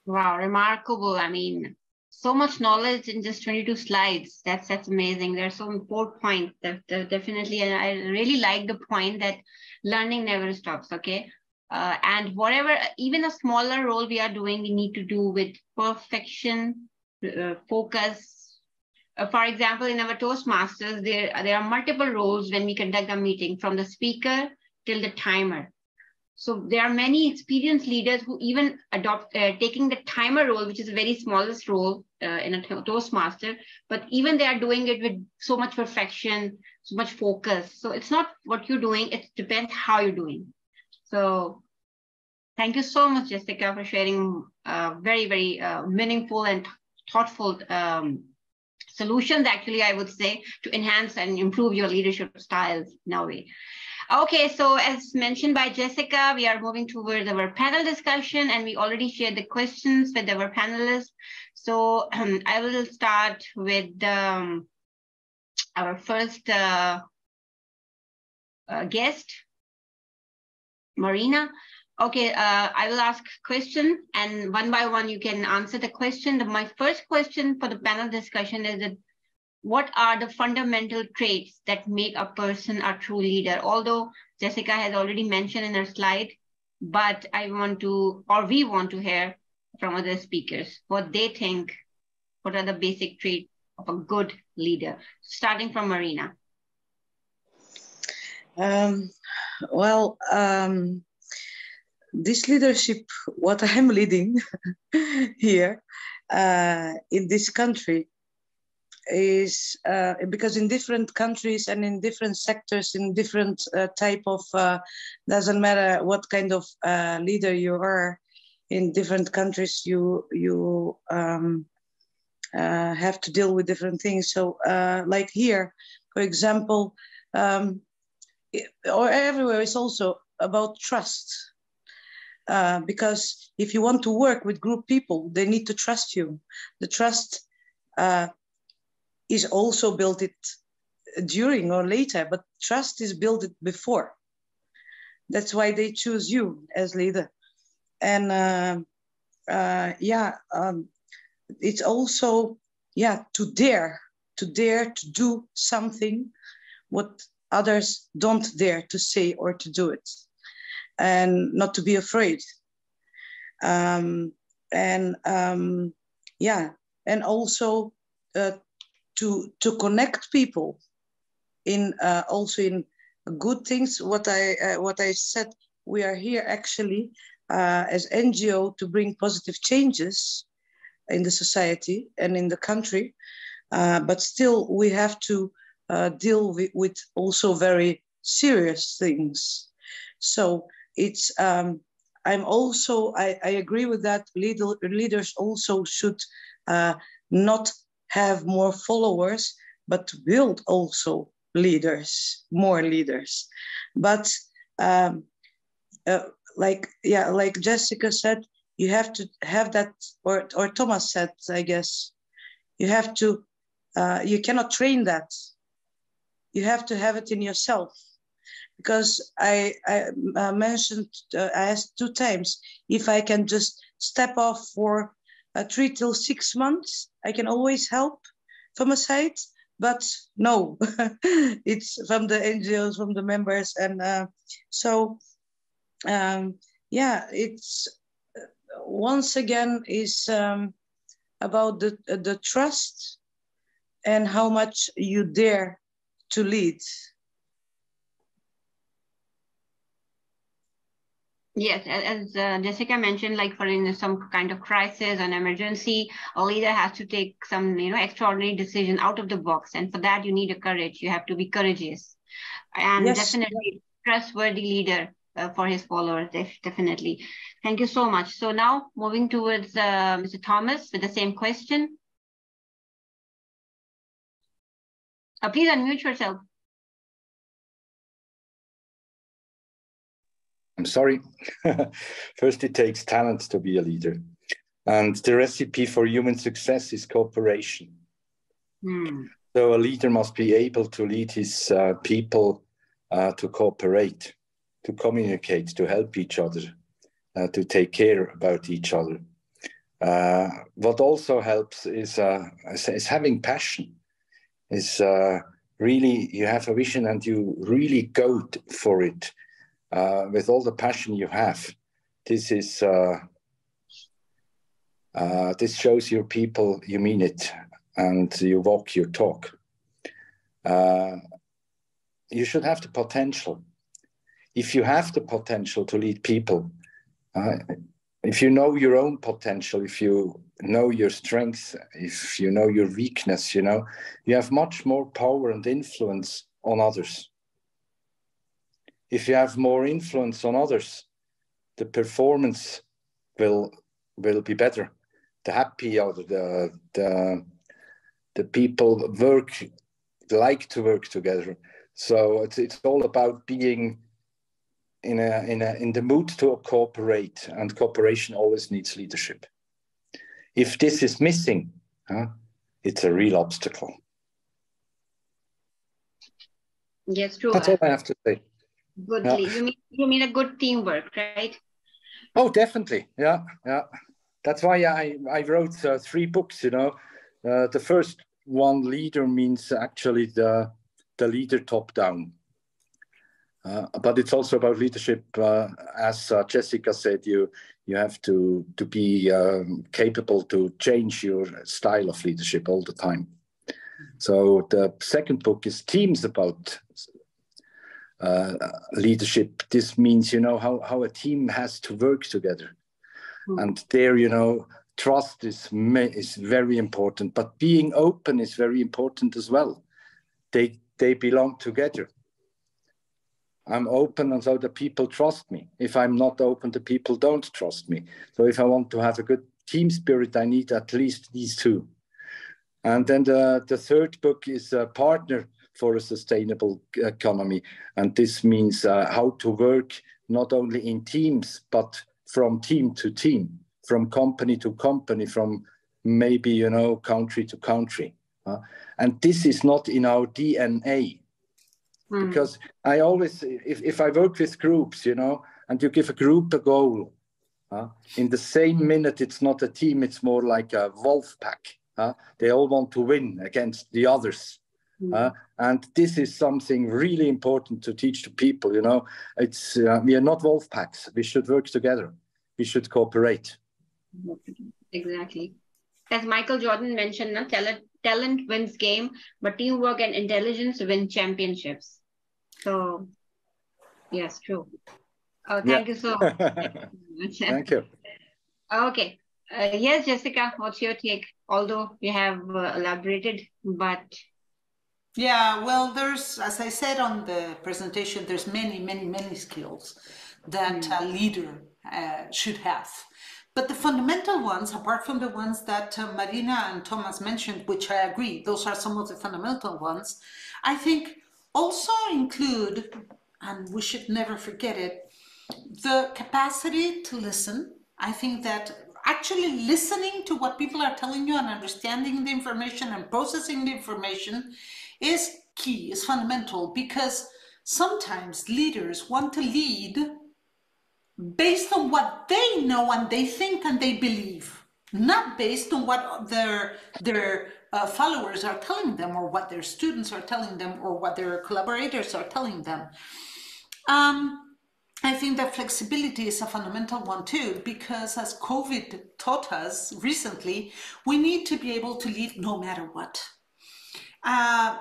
Wow, remarkable. I mean, so much knowledge in just 22 slides. That's that's amazing. There's some four points that definitely, and I really like the point that learning never stops. Okay, uh, and whatever, even a smaller role we are doing, we need to do with perfection, uh, focus, uh, for example, in our Toastmasters, there, there are multiple roles when we conduct a meeting from the speaker till the timer. So there are many experienced leaders who even adopt uh, taking the timer role, which is the very smallest role uh, in a Toastmaster, but even they are doing it with so much perfection, so much focus. So it's not what you're doing, it depends how you're doing. So thank you so much, Jessica, for sharing uh, very, very uh, meaningful and thoughtful um, solutions, actually, I would say, to enhance and improve your leadership styles a way. Okay, so as mentioned by Jessica, we are moving towards our panel discussion and we already shared the questions with our panelists. So um, I will start with um, our first uh, uh, guest, Marina. Okay, uh, I will ask question and one by one you can answer the question. My first question for the panel discussion is that what are the fundamental traits that make a person a true leader? Although Jessica has already mentioned in her slide, but I want to, or we want to hear from other speakers, what they think, what are the basic traits of a good leader, starting from Marina. Um, well, um, this leadership, what I'm leading here uh, in this country, is uh, because in different countries and in different sectors, in different uh, type of, uh, doesn't matter what kind of uh, leader you are, in different countries you you um, uh, have to deal with different things. So, like here, for example, um, or everywhere, is also about trust. because if you want to work with group people, they need to trust you. The trust is also built it during or later, but trust is built it before. That's why they choose you as leader. And uh, uh, yeah, um, it's also yeah to dare to dare to do something what others don't dare to say or to do it, and not to be afraid. Um, and um, yeah, and also uh, to to connect people in uh, also in good things. What I uh, what I said, we are here actually uh, as NGO to bring positive changes in the society and in the country, uh, but still we have to uh, deal with, also very serious things. So it's. Um, I'm also I, I agree with that. Leader, leaders also should uh, not have more followers, but build also leaders, more leaders. But um, uh, like yeah, like Jessica said, you have to have that, or or Thomas said, I guess, you have to. Uh, you cannot train that. You have to have it in yourself because I, I uh, mentioned, uh, I asked two times if I can just step off for uh, three till six months, I can always help from a side. But no, it's from the NGOs, from the members. And uh, so, um, yeah, it's uh, once again is um, about the, the trust and how much you dare to lead. Yes, as uh, Jessica mentioned, like for in some kind of crisis an emergency, a leader has to take some, you know, extraordinary decision out of the box, and for that you need a courage. You have to be courageous, and yes. definitely trustworthy leader uh, for his followers. Definitely. Thank you so much. So now moving towards uh, Mr. Thomas with the same question. Uh, please unmute yourself. I'm sorry. First, it takes talent to be a leader. And the recipe for human success is cooperation. Mm. So a leader must be able to lead his uh, people uh, to cooperate, to communicate, to help each other, uh, to take care about each other. Uh, what also helps is, uh, is having passion. Is uh, really you have a vision and you really go for it uh, with all the passion you have. This is uh, uh, this shows your people you mean it, and you walk your talk. Uh, you should have the potential. If you have the potential to lead people, uh, if you know your own potential, if you know your strengths, if you know your weakness, you know, you have much more power and influence on others. If you have more influence on others, the performance will will be better. The happy the the the people work like to work together. So it's it's all about being in a in a in the mood to cooperate, and cooperation always needs leadership. If this is missing, huh, it's a real obstacle. Yes, true. That's all I have to say. Good. Yeah. You mean you mean a good teamwork, right? Oh, definitely. Yeah, yeah. That's why I I wrote uh, three books. You know, uh, the first one leader means actually the the leader top down. Uh, but it's also about leadership. Uh, as uh, Jessica said, you you have to to be um, capable to change your style of leadership all the time. So the second book is teams about uh, leadership. This means you know how how a team has to work together, mm. and there you know trust is is very important, but being open is very important as well. They they belong together. I'm open, and so the people trust me. If I'm not open, the people don't trust me. So if I want to have a good team spirit, I need at least these two. And then the, the third book is a partner for a sustainable economy. And this means uh, how to work not only in teams, but from team to team from company to company, from maybe, you know, country to country. Uh, and this is not in our DNA. Mm. Because I always, if, if I work with groups, you know, and you give a group a goal, uh, in the same minute, it's not a team, it's more like a wolf pack. Uh, they all want to win against the others. Mm. and this is something really important to teach to people. You know, it's uh, we are not wolf packs. We should work together. We should cooperate. Exactly. As Michael Jordan mentioned, na, talent, talent wins game, but teamwork and intelligence win championships. So, yes, true. Oh, thank yeah. you so much. thank you. Okay. Uh, yes, Jessica, what's your take? Although you have uh, elaborated, but yeah, well, there's, as I said on the presentation, there's many, many, many skills that mm. a leader uh, should have. But the fundamental ones, apart from the ones that uh, Marina and Thomas mentioned, which I agree, those are some of the fundamental ones, I think also include, and we should never forget it, the capacity to listen. I think that actually listening to what people are telling you and understanding the information and processing the information is key, is fundamental because sometimes leaders want to lead based on what they know and they think and they believe, not based on what their their uh, followers are telling them or what their students are telling them or what their collaborators are telling them. Um, I think that flexibility is a fundamental one too, because as COVID taught us recently, we need to be able to lead no matter what. Uh,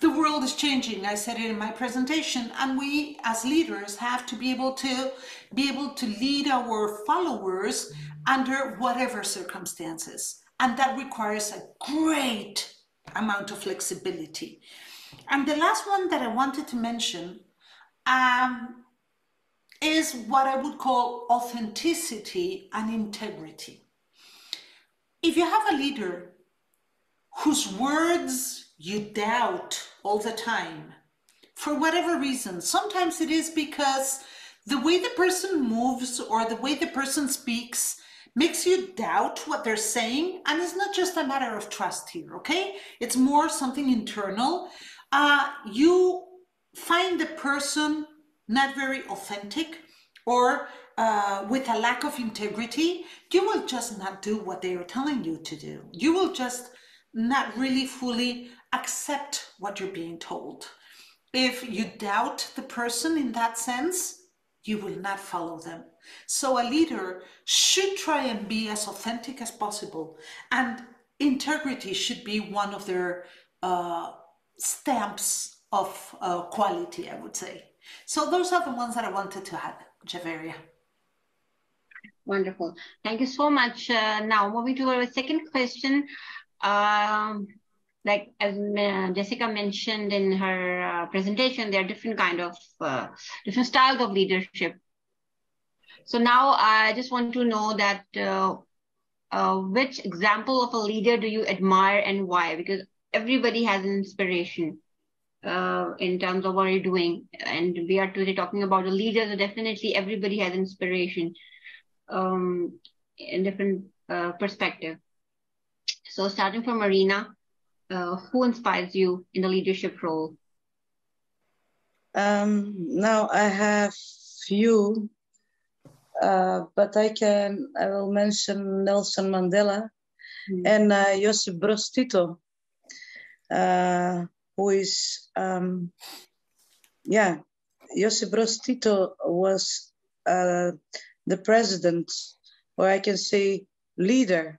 the world is changing i said it in my presentation and we as leaders have to be able to be able to lead our followers under whatever circumstances. And that requires a great amount of flexibility. And the last one that i wanted to mention um, is what i would call authenticity and integrity. If you have a leader whose words you doubt all the time for whatever reason. Sometimes it is because the way the person moves or the way the person speaks makes you doubt what they're saying. And it's not just a matter of trust here, okay? It's more something internal. Uh, you find the person not very authentic or uh, with a lack of integrity, you will just not do what they are telling you to do. You will just not really fully accept what you're being told. If you doubt the person in that sense, you will not follow them. So a leader should try and be as authentic as possible and integrity should be one of their uh, stamps of uh, quality, I would say. So those are the ones that I wanted to add, Javeria. Wonderful. Thank you so much. Uh, now, moving to our second question. Um, like as uh, Jessica mentioned in her uh, presentation, there are different kind of uh, different styles of leadership. So now I just want to know that uh, uh, which example of a leader do you admire and why? Because everybody has an inspiration uh, in terms of what you're doing. And we are today talking about a leader, so definitely everybody has inspiration um, in different perspective. So starting from Marina, uh, who inspires you in the leadership role? Um, now I have few, uh, but I can I will mention Nelson Mandela mm. and uh, Josip Broz Tito, uh, who is um, yeah, Josip Broz Tito was uh, the president, or I can say leader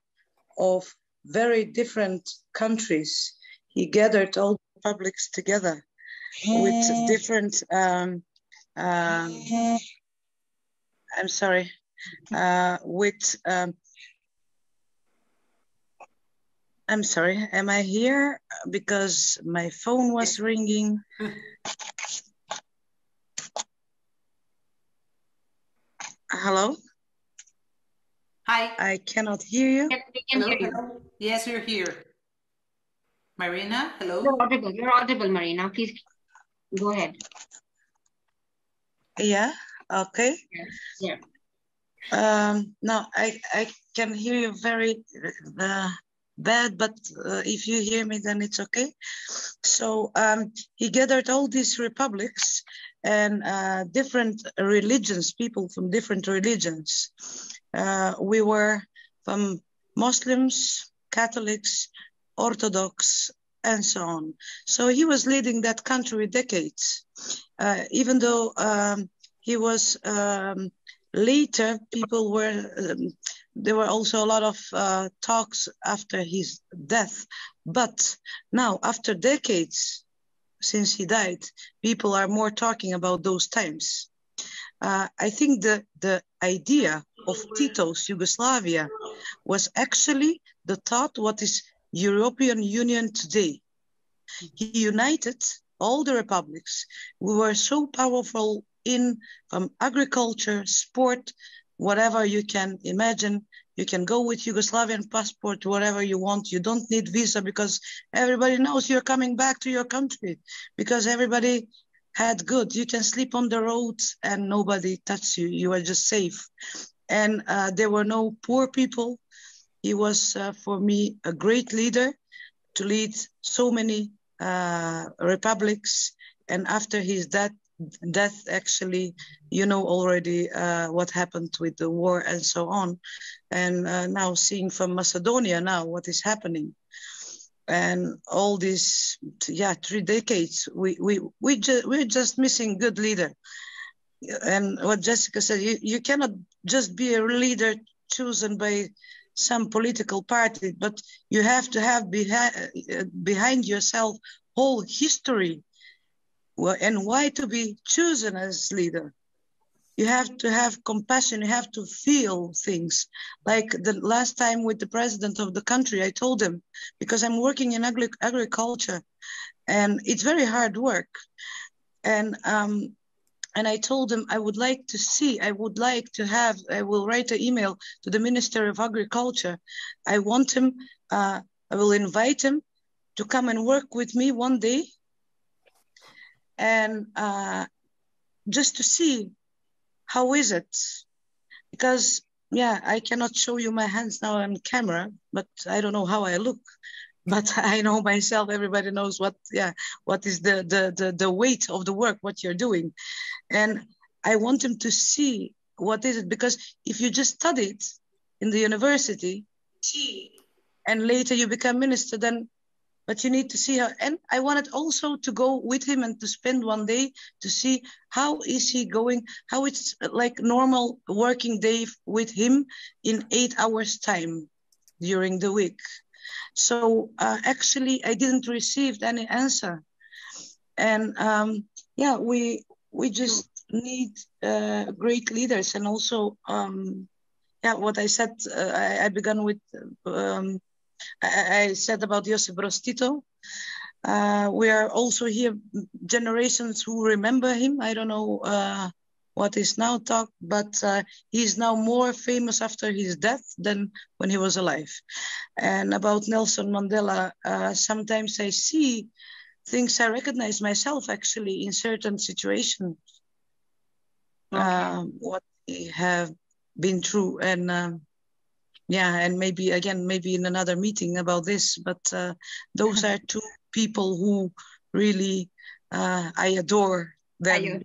of very different countries. He gathered all the publics together with different, um, uh, I'm sorry, uh, with, um, I'm sorry, am I here? Because my phone was ringing. Hello? Hi. I cannot hear you. Yes, we can hello, hear you. hello. Yes, you're here. Marina, hello. You're audible. You're audible, Marina. Please go ahead. Yeah. Okay. Yeah. Um, no, I I can hear you very uh, bad, but uh, if you hear me, then it's okay. So um, he gathered all these republics and uh, different religions, people from different religions. Uh, we were from Muslims, Catholics, Orthodox, and so on. So he was leading that country decades. Uh, even though um, he was um, later, people were, um, there were also a lot of uh, talks after his death. But now, after decades since he died, people are more talking about those times. Uh, I think the, the idea of Tito's Yugoslavia was actually the thought what is European Union today. He united all the republics. We were so powerful in from agriculture, sport, whatever you can imagine. You can go with Yugoslavian passport wherever you want. You don't need visa because everybody knows you're coming back to your country because everybody had good. You can sleep on the roads and nobody touch you. You are just safe. And uh, there were no poor people. He was, uh, for me, a great leader to lead so many uh, republics. And after his death, death actually, you know already uh, what happened with the war and so on. And uh, now seeing from Macedonia now what is happening and all these yeah three decades we we we just we're just missing good leader and what jessica said you, you cannot just be a leader chosen by some political party but you have to have behind behind yourself whole history. And why to be chosen as leader? You have to have compassion you have to feel things. Like the last time with the president of the country i told him because i'm working in agri- agriculture and it's very hard work. And um, and i told him i would like to see i would like to have i will write an email to the minister of agriculture i want him uh, i will invite him to come and work with me one day and uh, just to see how is it? Because yeah, I cannot show you my hands now on camera, but I don't know how I look. But I know myself. Everybody knows what yeah what is the the the, the weight of the work what you're doing, and I want them to see what is it because if you just study it in the university, see, and later you become minister, then but you need to see how and i wanted also to go with him and to spend one day to see how is he going how it's like normal working day with him in eight hours time during the week So uh, actually, I didn't receive any answer. And um, yeah, we we just need uh, great leaders, and also um, yeah, what I said, uh, I, I, began with. Um, I, I, said about Josip Broz Tito. Uh, we are also here generations who remember him. I don't know uh, what is now talked, but uh, he's now more famous after his death than when he was alive. And about Nelson Mandela, uh, sometimes I see things I recognize myself actually in certain situations, okay. uh, what they have been through. And um, yeah, and maybe again, maybe in another meeting about this, but uh, those are two people who really uh, I adore them.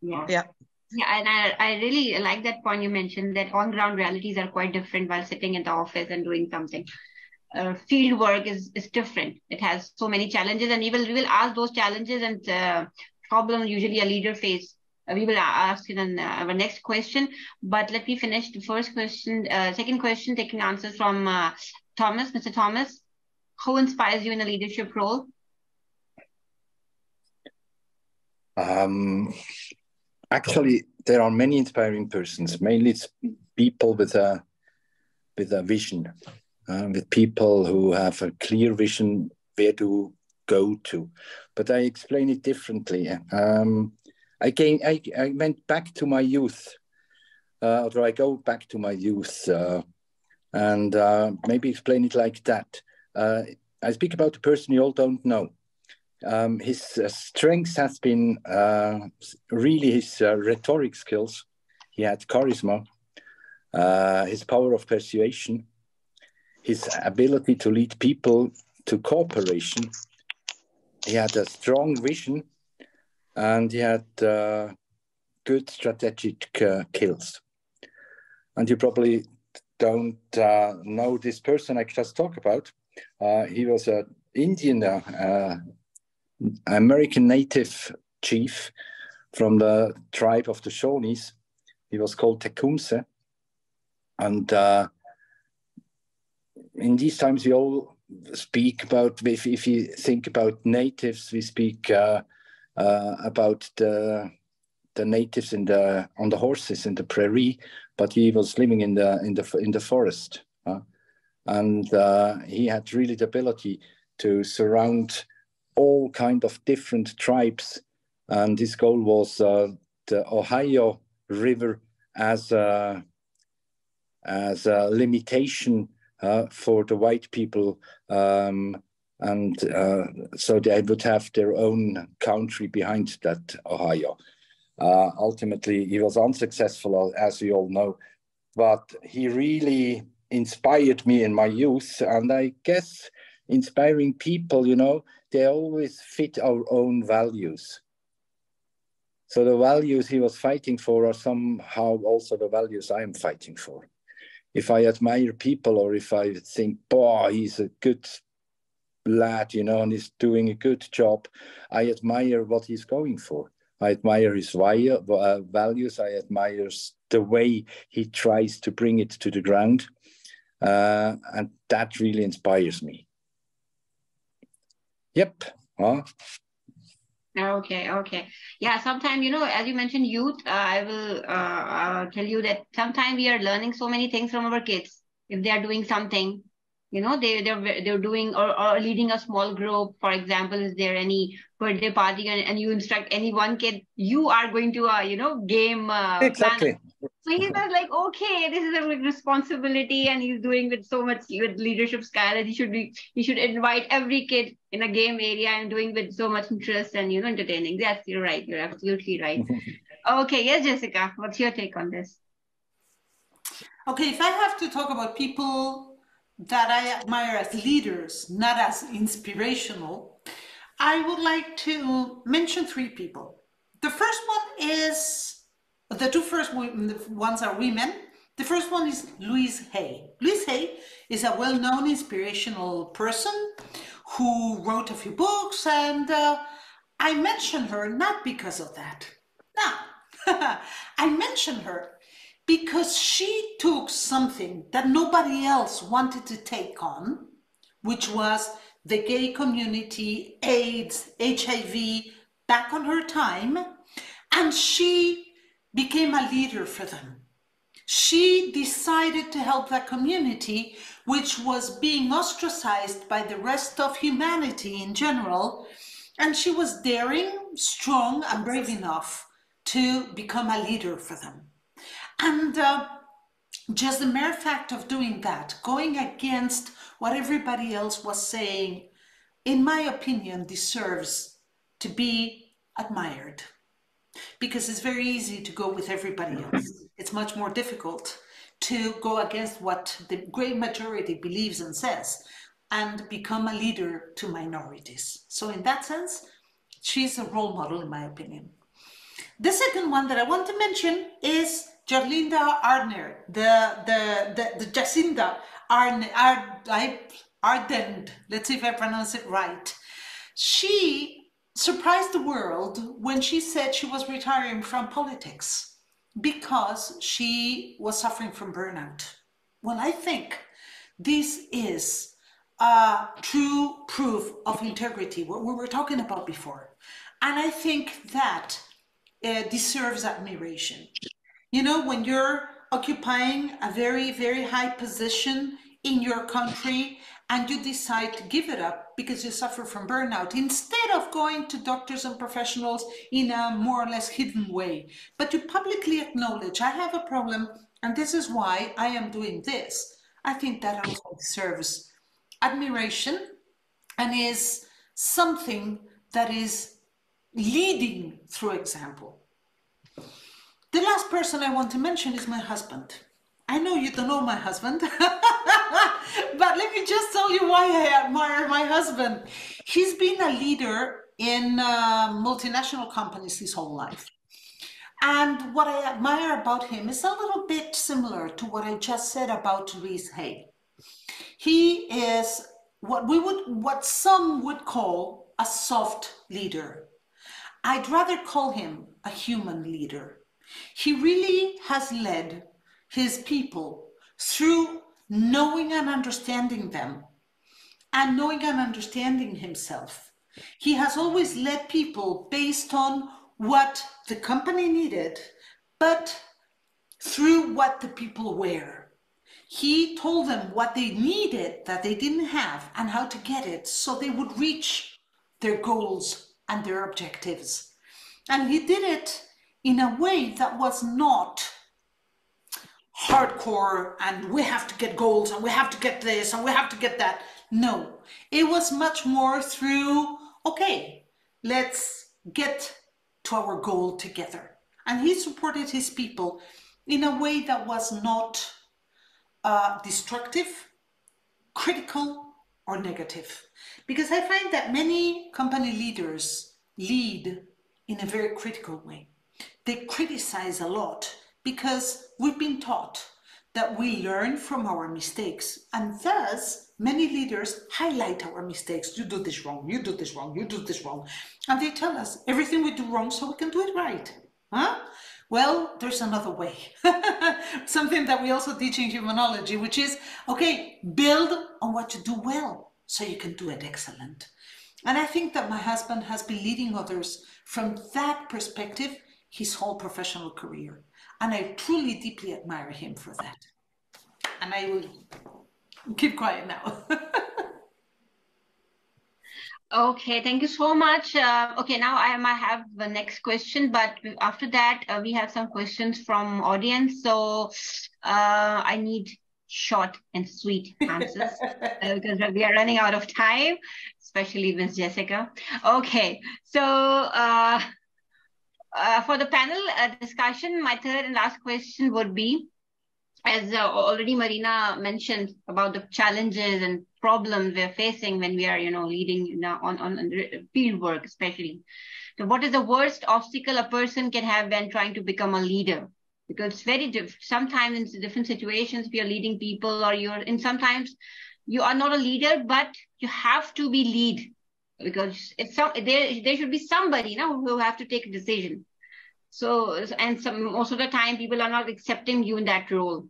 Yeah. yeah. Yeah, and I, I really like that point you mentioned that on ground realities are quite different while sitting in the office and doing something. Uh, field work is, is different. It has so many challenges, and we will, we will ask those challenges and uh, problems usually a leader face. Uh, we will ask in uh, our next question, but let me finish the first question, uh, second question, taking answers from Thomas. Mr. Thomas, who inspires you in a leadership role? Um, actually there are many inspiring persons. Mainly it's people with a with a vision uh, with people who have a clear vision where to go to. But i explain it differently. Um, I, came, I, I went back to my youth uh, or i go back to my youth uh, and uh, maybe explain it like that. Uh, i speak about a person you all don't know um, his uh, strength has been uh, really his uh, rhetoric skills. He had charisma, uh, his power of persuasion, his ability to lead people to cooperation. He had a strong vision, and he had uh, good strategic uh, kills. And you probably don't know this person I just talked about. he was an Indian American native chief from the tribe of the Shawnees. He was called Tecumseh. And uh, in these times, we all speak about, if, if you think about natives, we speak uh, uh, about the, the natives in the, on the horses in the prairie, but he was living in the, in the, in the forest. and uh, he had really the ability to surround all kind of different tribes. And his goal was uh, the Ohio River as a, as a limitation uh, for the white people. Um, and uh, so they would have their own country behind that Ohio. Uh, ultimately, he was unsuccessful, as we all know, but he really inspired me in my youth. And I guess inspiring people, you know, they always fit our own values. So the values he was fighting for are somehow also the values I am fighting for. If I admire people or if I think, boy, he's a good lad, you know, and he's doing a good job, I admire what he's going for. I admire his uh, values. I admire the way he tries to bring it to the ground. Uh, and that really inspires me. Yep. Huh? Okay, okay. Yeah, sometimes, you know, as you mentioned youth, uh, I will uh, uh, tell you that sometimes we are learning so many things from our kids. If they are doing something, you know, they, they're, they're doing or, or leading a small group. For example, is there any birthday party and, and you instruct any one kid, you are going to a, you know, game. Uh, exactly. Plan so he was like, okay, this is a big responsibility, and he's doing with so much with leadership style. And he should be, he should invite every kid in a game area and doing with so much interest and you know entertaining. Yes, you're right. You're absolutely right. okay, yes, Jessica, what's your take on this? Okay, if I have to talk about people that I admire as leaders, not as inspirational, I would like to mention three people. The first one is the two first ones are women. The first one is Louise Hay. Louise Hay is a well-known inspirational person who wrote a few books and uh, I mention her not because of that. No, I mention her because she took something that nobody else wanted to take on which was the gay community, AIDS, HIV, back on her time, and she became a leader for them. She decided to help that community, which was being ostracized by the rest of humanity in general, and she was daring, strong, and brave enough to become a leader for them. And uh, just the mere fact of doing that, going against what everybody else was saying, in my opinion, deserves to be admired. Because it's very easy to go with everybody mm-hmm. else. It's much more difficult to go against what the great majority believes and says and become a leader to minorities. So, in that sense, she's a role model, in my opinion. The second one that I want to mention is Jacinda Ardern, the, the, the, the Jacinda Ardern, let's see if I pronounce it right. She surprised the world when she said she was retiring from politics because she was suffering from burnout. Well, I think this is a true proof of integrity, what we were talking about before. And I think that uh, deserves admiration. You know, when you're occupying a very, very high position in your country and you decide to give it up because you suffer from burnout instead of going to doctors and professionals in a more or less hidden way, but you publicly acknowledge, I have a problem and this is why I am doing this. I think that also deserves admiration and is something that is leading through example. The last person I want to mention is my husband. I know you don't know my husband, but let me just tell you why I admire my husband. He's been a leader in uh, multinational companies his whole life. And what I admire about him is a little bit similar to what I just said about Louise Hay. He is what we would, what some would call a soft leader. I'd rather call him a human leader. He really has led his people through knowing and understanding them and knowing and understanding himself. He has always led people based on what the company needed, but through what the people were. He told them what they needed that they didn't have and how to get it so they would reach their goals and their objectives. And he did it in a way that was not hardcore and we have to get goals and we have to get this and we have to get that. No, it was much more through, okay, let's get to our goal together. And he supported his people in a way that was not uh, destructive, critical, or negative. Because I find that many company leaders lead in a very critical way they criticize a lot because we've been taught that we learn from our mistakes and thus many leaders highlight our mistakes. You do this wrong you do this wrong you do this wrong. And they tell us everything we do wrong so we can do it right. Huh? Well there's another way. Something that we also teach in humanology which is okay build on what you do well so you can do it excellent. And i think that my husband has been leading others from that perspective his whole professional career. And I truly, deeply admire him for that. And I will keep quiet now. okay, thank you so much. Uh, okay, now I might have the next question, but after that, uh, we have some questions from audience. So uh, I need short and sweet answers uh, because we are running out of time, especially with Jessica. Okay, so uh, for the panel uh, discussion, my third and last question would be, as uh, already Marina mentioned about the challenges and problems we're facing when we are, you know, leading you know, on, on field work, especially. So what is the worst obstacle a person can have when trying to become a leader? Because it's very different. Sometimes in different situations, we are leading people or you're in sometimes you are not a leader, but you have to be lead because some there there should be somebody you know who have to take a decision so and some most of the time people are not accepting you in that role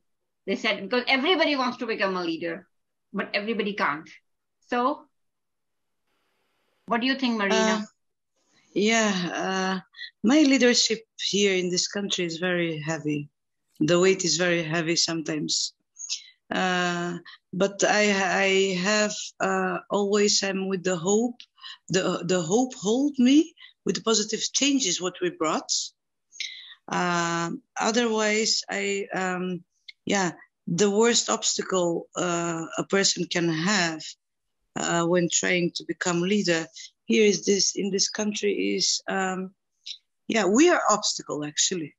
they said because everybody wants to become a leader but everybody can't So, what do you think, Marina? Uh, yeah, uh, my leadership here in this country is very heavy. The weight is very heavy sometimes. Uh, but I, I have uh, always am with the hope. The the hope hold me with the positive changes what we brought. Uh, otherwise, I um, yeah the worst obstacle uh, a person can have uh, when trying to become leader here is this in this country is um, yeah we are obstacle actually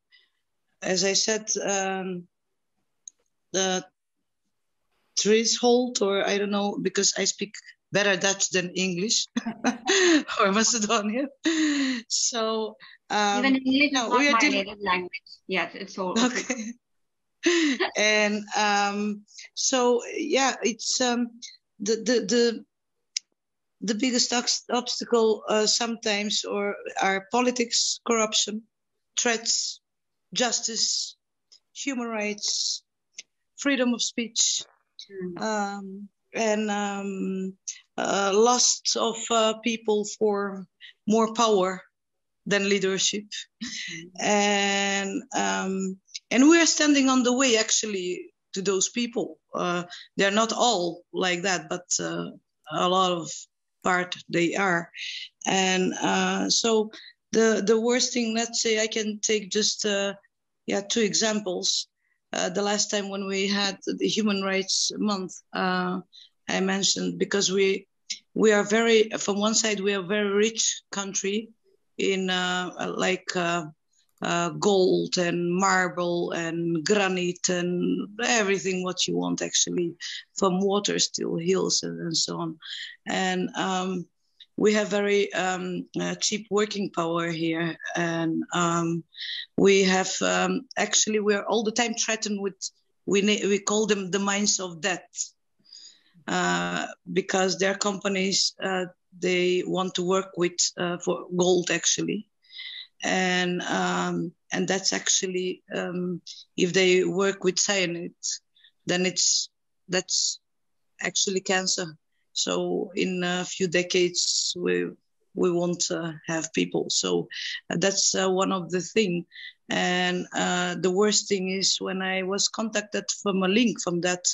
as i said um, the threshold or i don't know because i speak better dutch than english or macedonian. So um, even english no, is not my native language. Yes it's so okay. And um, so yeah it's um, the the the the biggest obstacle uh, sometimes or are politics corruption threats justice human rights freedom of speech Mm. um, and um, uh, lust of uh, people for more power than leadership. And um, and we are standing on the way actually to those people. Uh, they're not all like that but uh, a lot of part they are. And uh, so the the worst thing let's say i can take just yeah two examples. The last time when we had the human rights month i mentioned because we we are very from one side we are very rich country in uh, like uh, uh, gold and marble and granite and everything what you want actually from water still hills and, and so on. And um, we have very um, uh, cheap working power here. And um, we have um, actually we're all the time threatened with we, we call them the mines of death uh, because their companies uh, they want to work with uh, for gold actually. And um, and that's actually um, if they work with cyanide then it's that's actually cancer. So in a few decades we we won't uh, have people. So uh, that's one of the thing. And the worst thing is when i was contacted from a link from that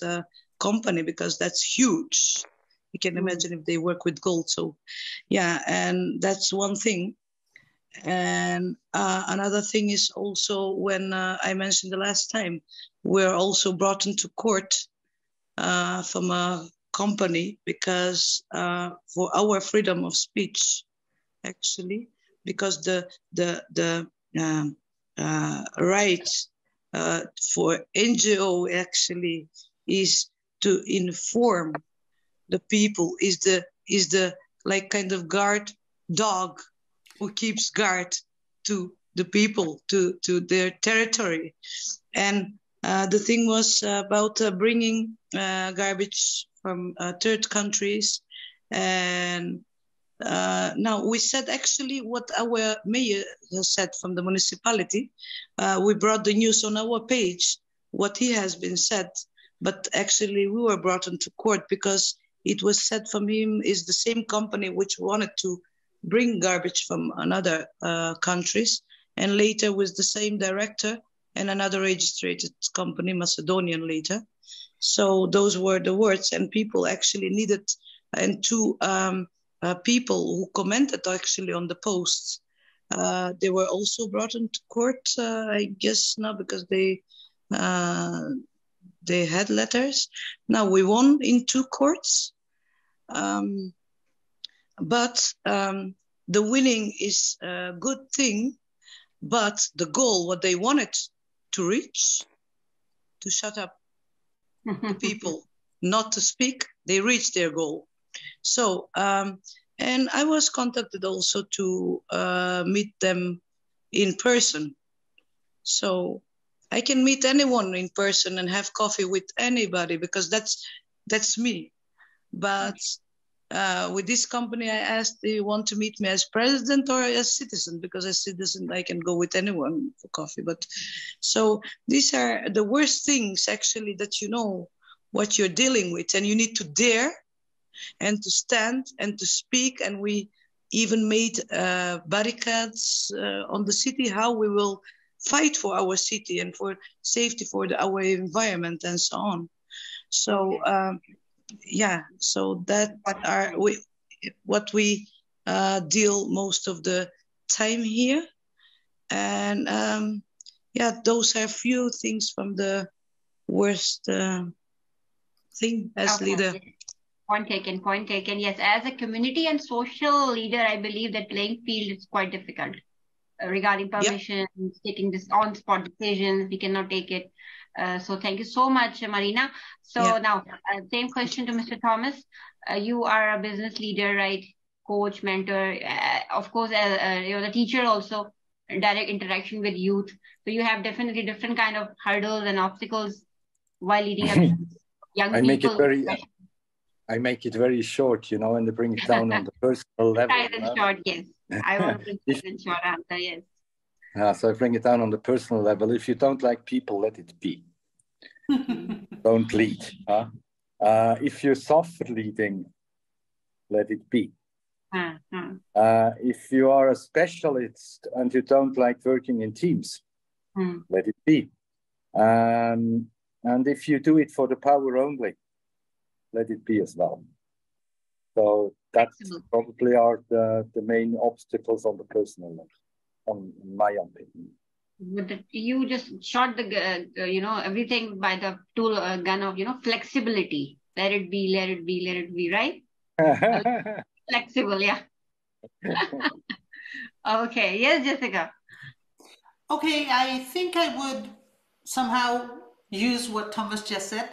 company because that's huge you can Mm. imagine if they work with gold so yeah and that's one thing and uh, another thing is also when uh, I mentioned the last time, we're also brought into court uh, from a company because uh, for our freedom of speech, actually, because the the the um, uh, right uh, for NGO actually is to inform the people is the is the like kind of guard dog who keeps guard to the people to to their territory. And uh, the thing was about uh, bringing uh, garbage from uh, third countries. And uh, now we said actually what our mayor has said from the municipality. Uh, we brought the news on our page what he has been said but actually we were brought into court because it was said from him is the same company which wanted to bring garbage from another uh, countries and later with the same director and another registered company macedonian later. So those were the words and people actually needed and two um, uh, people who commented actually on the posts uh, they were also brought into court uh, i guess now because they uh, they had letters now we won in two courts um, but um, the winning is a good thing but the goal what they wanted to reach to shut up the people not to speak they reached their goal. So um, and i was contacted also to uh, meet them in person. So i can meet anyone in person and have coffee with anybody because that's that's me but uh, with this company, I asked, do you want to meet me as president or as citizen? Because as citizen, I can go with anyone for coffee. But so these are the worst things actually that you know what you're dealing with, and you need to dare and to stand and to speak. And we even made uh, barricades uh, on the city, how we will fight for our city and for safety for the, our environment and so on. So um, yeah, so that what are we, what we uh, deal most of the time here, and um, yeah, those are few things from the worst uh, thing as okay. leader. Point taken, point taken. Yes, as a community and social leader, I believe that playing field is quite difficult regarding permissions, yep. taking this on-spot decisions. We cannot take it. Uh, so thank you so much, Marina. So yep. now, uh, same question to Mr. Thomas. Uh, you are a business leader, right? Coach, mentor, uh, of course, you're the teacher also direct interaction with youth. So you have definitely different kind of hurdles and obstacles while leading up young I people. make it very, I make it very short, you know, and bring it down on the personal level. Short, yes. I want to if, short answer, yes. Uh, so I bring it down on the personal level. If you don't like people, let it be. don't lead. Huh? Uh, if you suffer leading, let it be. Mm-hmm. Uh, if you are a specialist and you don't like working in teams, mm. let it be. Um, and if you do it for the power only, let it be as well. So that probably are the, the main obstacles on the personal level, on my opinion. But you just shot the, uh, you know, everything by the tool uh, gun of, you know, flexibility. Let it be, let it be, let it be, right? flexible, yeah. okay, yes, Jessica. Okay, I think I would somehow use what Thomas just said.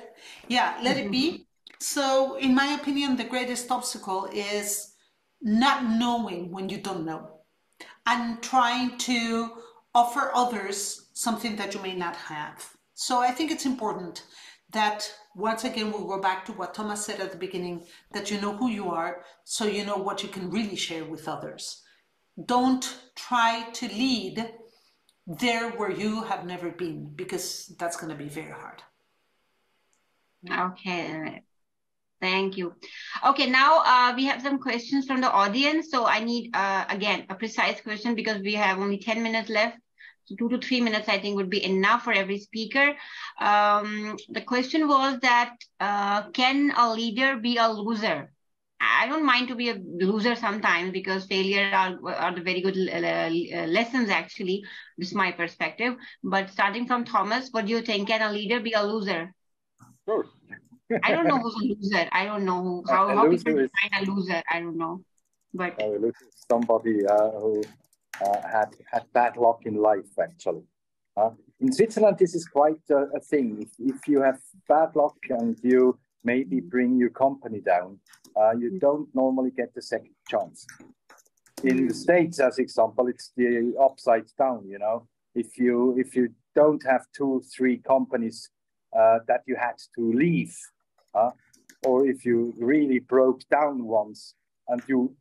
Yeah, let mm-hmm. it be. So, in my opinion, the greatest obstacle is not knowing when you don't know and trying to offer others something that you may not have. So, I think it's important that once again we'll go back to what Thomas said at the beginning that you know who you are so you know what you can really share with others. Don't try to lead there where you have never been because that's going to be very hard. Okay. Thank you. Okay, now uh, we have some questions from the audience. So I need, uh, again, a precise question because we have only 10 minutes left. So two to three minutes, I think, would be enough for every speaker. Um, the question was that uh, can a leader be a loser? I don't mind to be a loser sometimes because failure are, are the very good uh, lessons, actually. This is my perspective. But starting from Thomas, what do you think? Can a leader be a loser? Sure. I don't know who's a loser. I don't know how, how people define a loser. I don't know. But somebody uh, who uh, had had bad luck in life actually. Uh, in Switzerland, this is quite a, a thing. If, if, you have bad luck and you maybe bring your company down, uh, you mm. don't normally get the second chance. In the States, as example, it's the upside down. You know, if you if you don't have two three companies uh, that you had to leave, uh, or if you really broke down once and you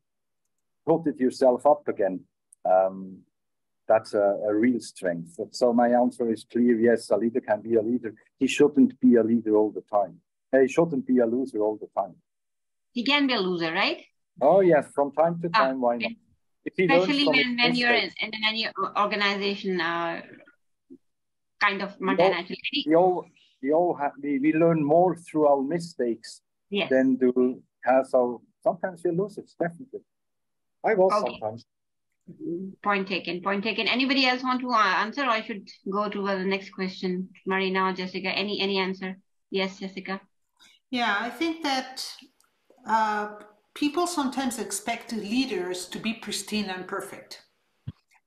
put it yourself up again, um, that's a, a, real strength. So my answer is clear. Yes, a leader can be a leader. He shouldn't be a leader all the time. He shouldn't be a loser all the time. He can be a loser, right? Oh yes, from time to time. why not? Especially when, when you're in, in any organization, uh, kind of multinational. All, we all have we, we learn more through our mistakes yes. than do have. So sometimes we lose it, definitely. I was okay. sometimes. Point taken. Point taken. Anybody else want to uh, answer, or I should go to the next question? Marina or Jessica? Any any answer? Yes, Jessica. Yeah, I think that uh, people sometimes expect leaders to be pristine and perfect,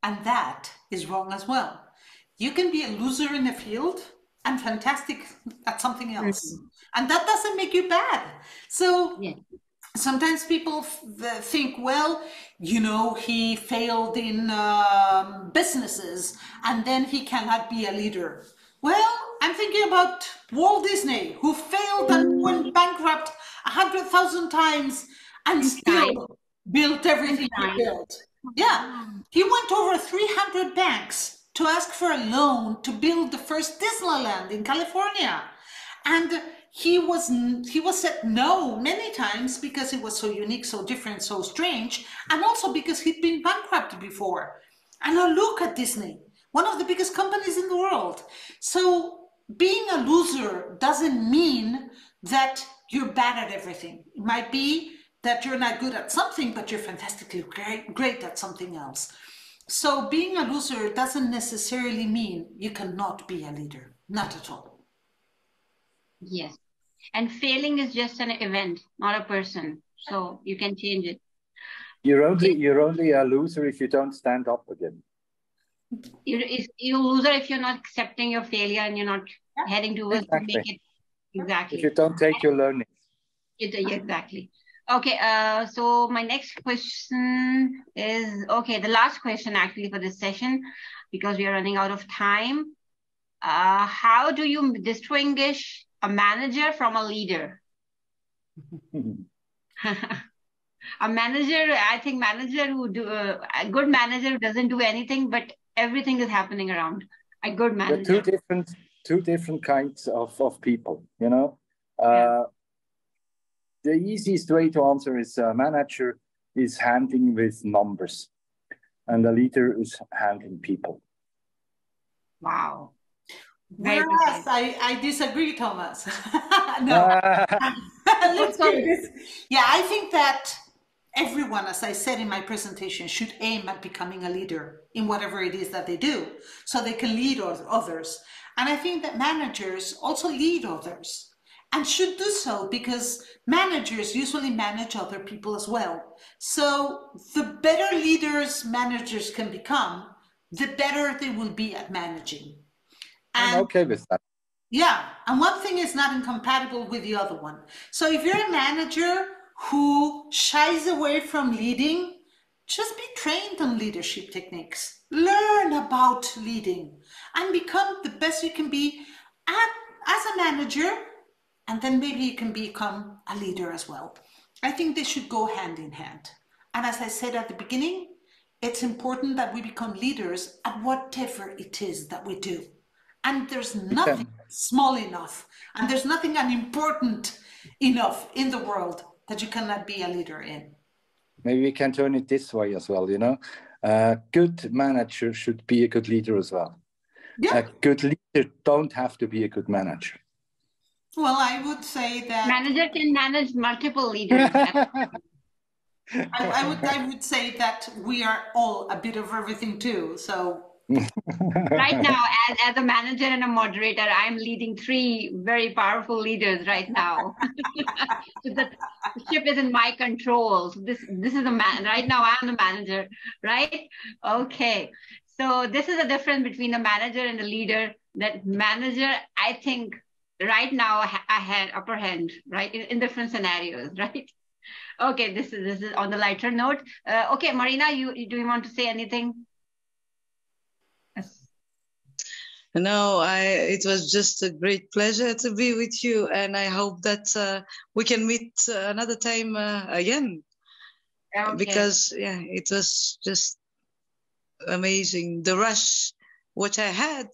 and that is wrong as well. You can be a loser in the field and fantastic at something else, mm-hmm. and that doesn't make you bad. So. Yeah sometimes people think, well, you know, he failed in um, businesses and then he cannot be a leader. Well, I'm thinking about Walt Disney, who failed and went bankrupt a hundred thousand times and still built everything he built. Yeah, he went over 300 banks to ask for a loan to build the first Disneyland in California. And he was he was said no many times because it was so unique, so different, so strange, and also because he'd been bankrupt before. And now look at Disney, one of the biggest companies in the world. So being a loser doesn't mean that you're bad at everything. It might be that you're not good at something, but you're fantastically great, great at something else. So being a loser doesn't necessarily mean you cannot be a leader. Not at all. Yes. And failing is just an event, not a person. So you can change it. You're only you're only a loser if you don't stand up again. You're, you're a loser if you're not accepting your failure and you're not heading towards exactly. to make it. Exactly. If you don't take your learning. It, exactly. Okay, uh, so my next question is, okay, the last question actually for this session, because we are running out of time. Uh, how do you distinguish a manager from a leader? a manager, I think manager who do, uh, a good manager who doesn't do anything, but everything is happening around. A good manager. two different, two different kinds of, of people, you know? Uh, yeah the easiest way to answer is a manager is handling with numbers and a leader is handling people. Wow. Whereas I, I disagree, Thomas. no. Let's do this. Yeah, I think that everyone, as I said in my presentation, should aim at becoming a leader in whatever it is that they do so they can lead others. And I think that managers also lead others and should do so because managers usually manage other people as well. So the better leaders managers can become, the better they will be at managing. And I'm okay with that. Yeah, and one thing is not incompatible with the other one. So if you're a manager who shies away from leading, just be trained on leadership techniques. Learn about leading and become the best you can be at, as a manager and then maybe you can become a leader as well. I think they should go hand in hand. And as I said at the beginning, it's important that we become leaders at whatever it is that we do. And there's nothing small enough, and there's nothing unimportant enough in the world that you cannot be a leader in. Maybe we can turn it this way as well, you know. A good manager should be a good leader as well. Yeah. A good leader don't have to be a good manager. Well, I would say that manager can manage multiple leaders. I, I, would I would say that we are all a bit of everything too. So right now, as, as a manager and a moderator, I'm leading three very powerful leaders right now. so the ship is in my control. So this this is a man right now. I'm the manager, right? Okay. So this is the difference between a manager and a leader. That manager, I think, right now I had upper hand, right, in, in, different scenarios, right? Okay, this is this is on the lighter note. Uh, okay, Marina, you do you want to say anything? Yes. No, I. It was just a great pleasure to be with you, and I hope that uh, we can meet uh, another time uh, again. Okay. Because yeah, it was just amazing. The rush which I had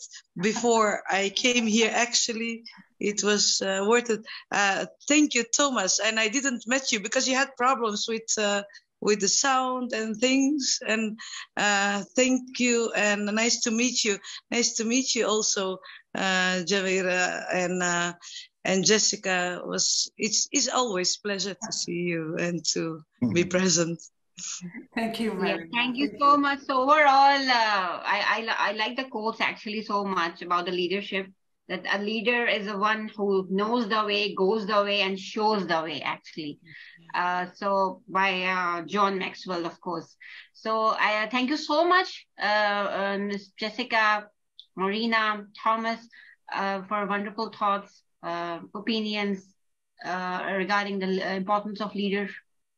before I came here actually it was uh, worth it. Uh, thank you, Thomas. And I didn't met you because you had problems with uh, with the sound and things. And uh, thank you, and nice to meet you. Nice to meet you also, uh, Javeria and uh, and Jessica. Was it's it's always pleasure to see you and to be mm-hmm. present. Thank you, Mary. Yeah, thank you so much. So overall, uh, I, I I like the quotes actually so much about the leadership that a leader is the one who knows the way, goes the way, and shows the way, actually. Uh, so by uh, John Maxwell, of course. So I uh, thank you so much, uh, uh, Ms. Jessica, Marina, Thomas, uh, for wonderful thoughts, opinions regarding the importance of leaders.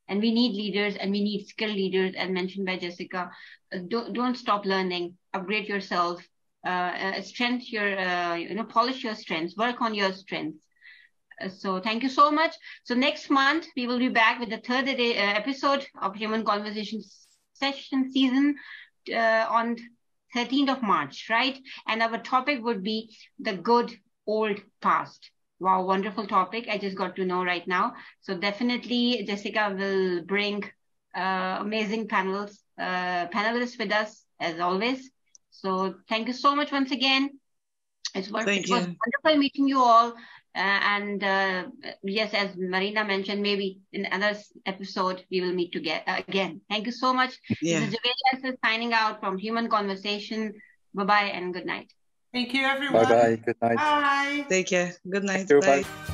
And we need leaders and we need skilled leaders, as mentioned by Jessica. don't, don't stop learning, upgrade yourself, uh, uh, strength your, uh, you know, polish your strengths, work on your strengths. so thank you so much. So next month, we will be back with the third episode of Human Conversations session season on 13th of March, right? And our topic would be the good old past. Wow, wonderful topic. I just got to know right now. So definitely Jessica will bring uh, amazing panels, uh, panelists with us as always. So thank you so much once again. It was, it was wonderful meeting you all. Uh, and uh, yes, as Marina mentioned, maybe in another episode we will meet together again. Thank you so much. Yeah. This is Javeria signing out from Human Conversation. Bye bye and good night. Thank you, everyone. Bye bye. Good night. Bye. Take care. Good night. Bye. bye.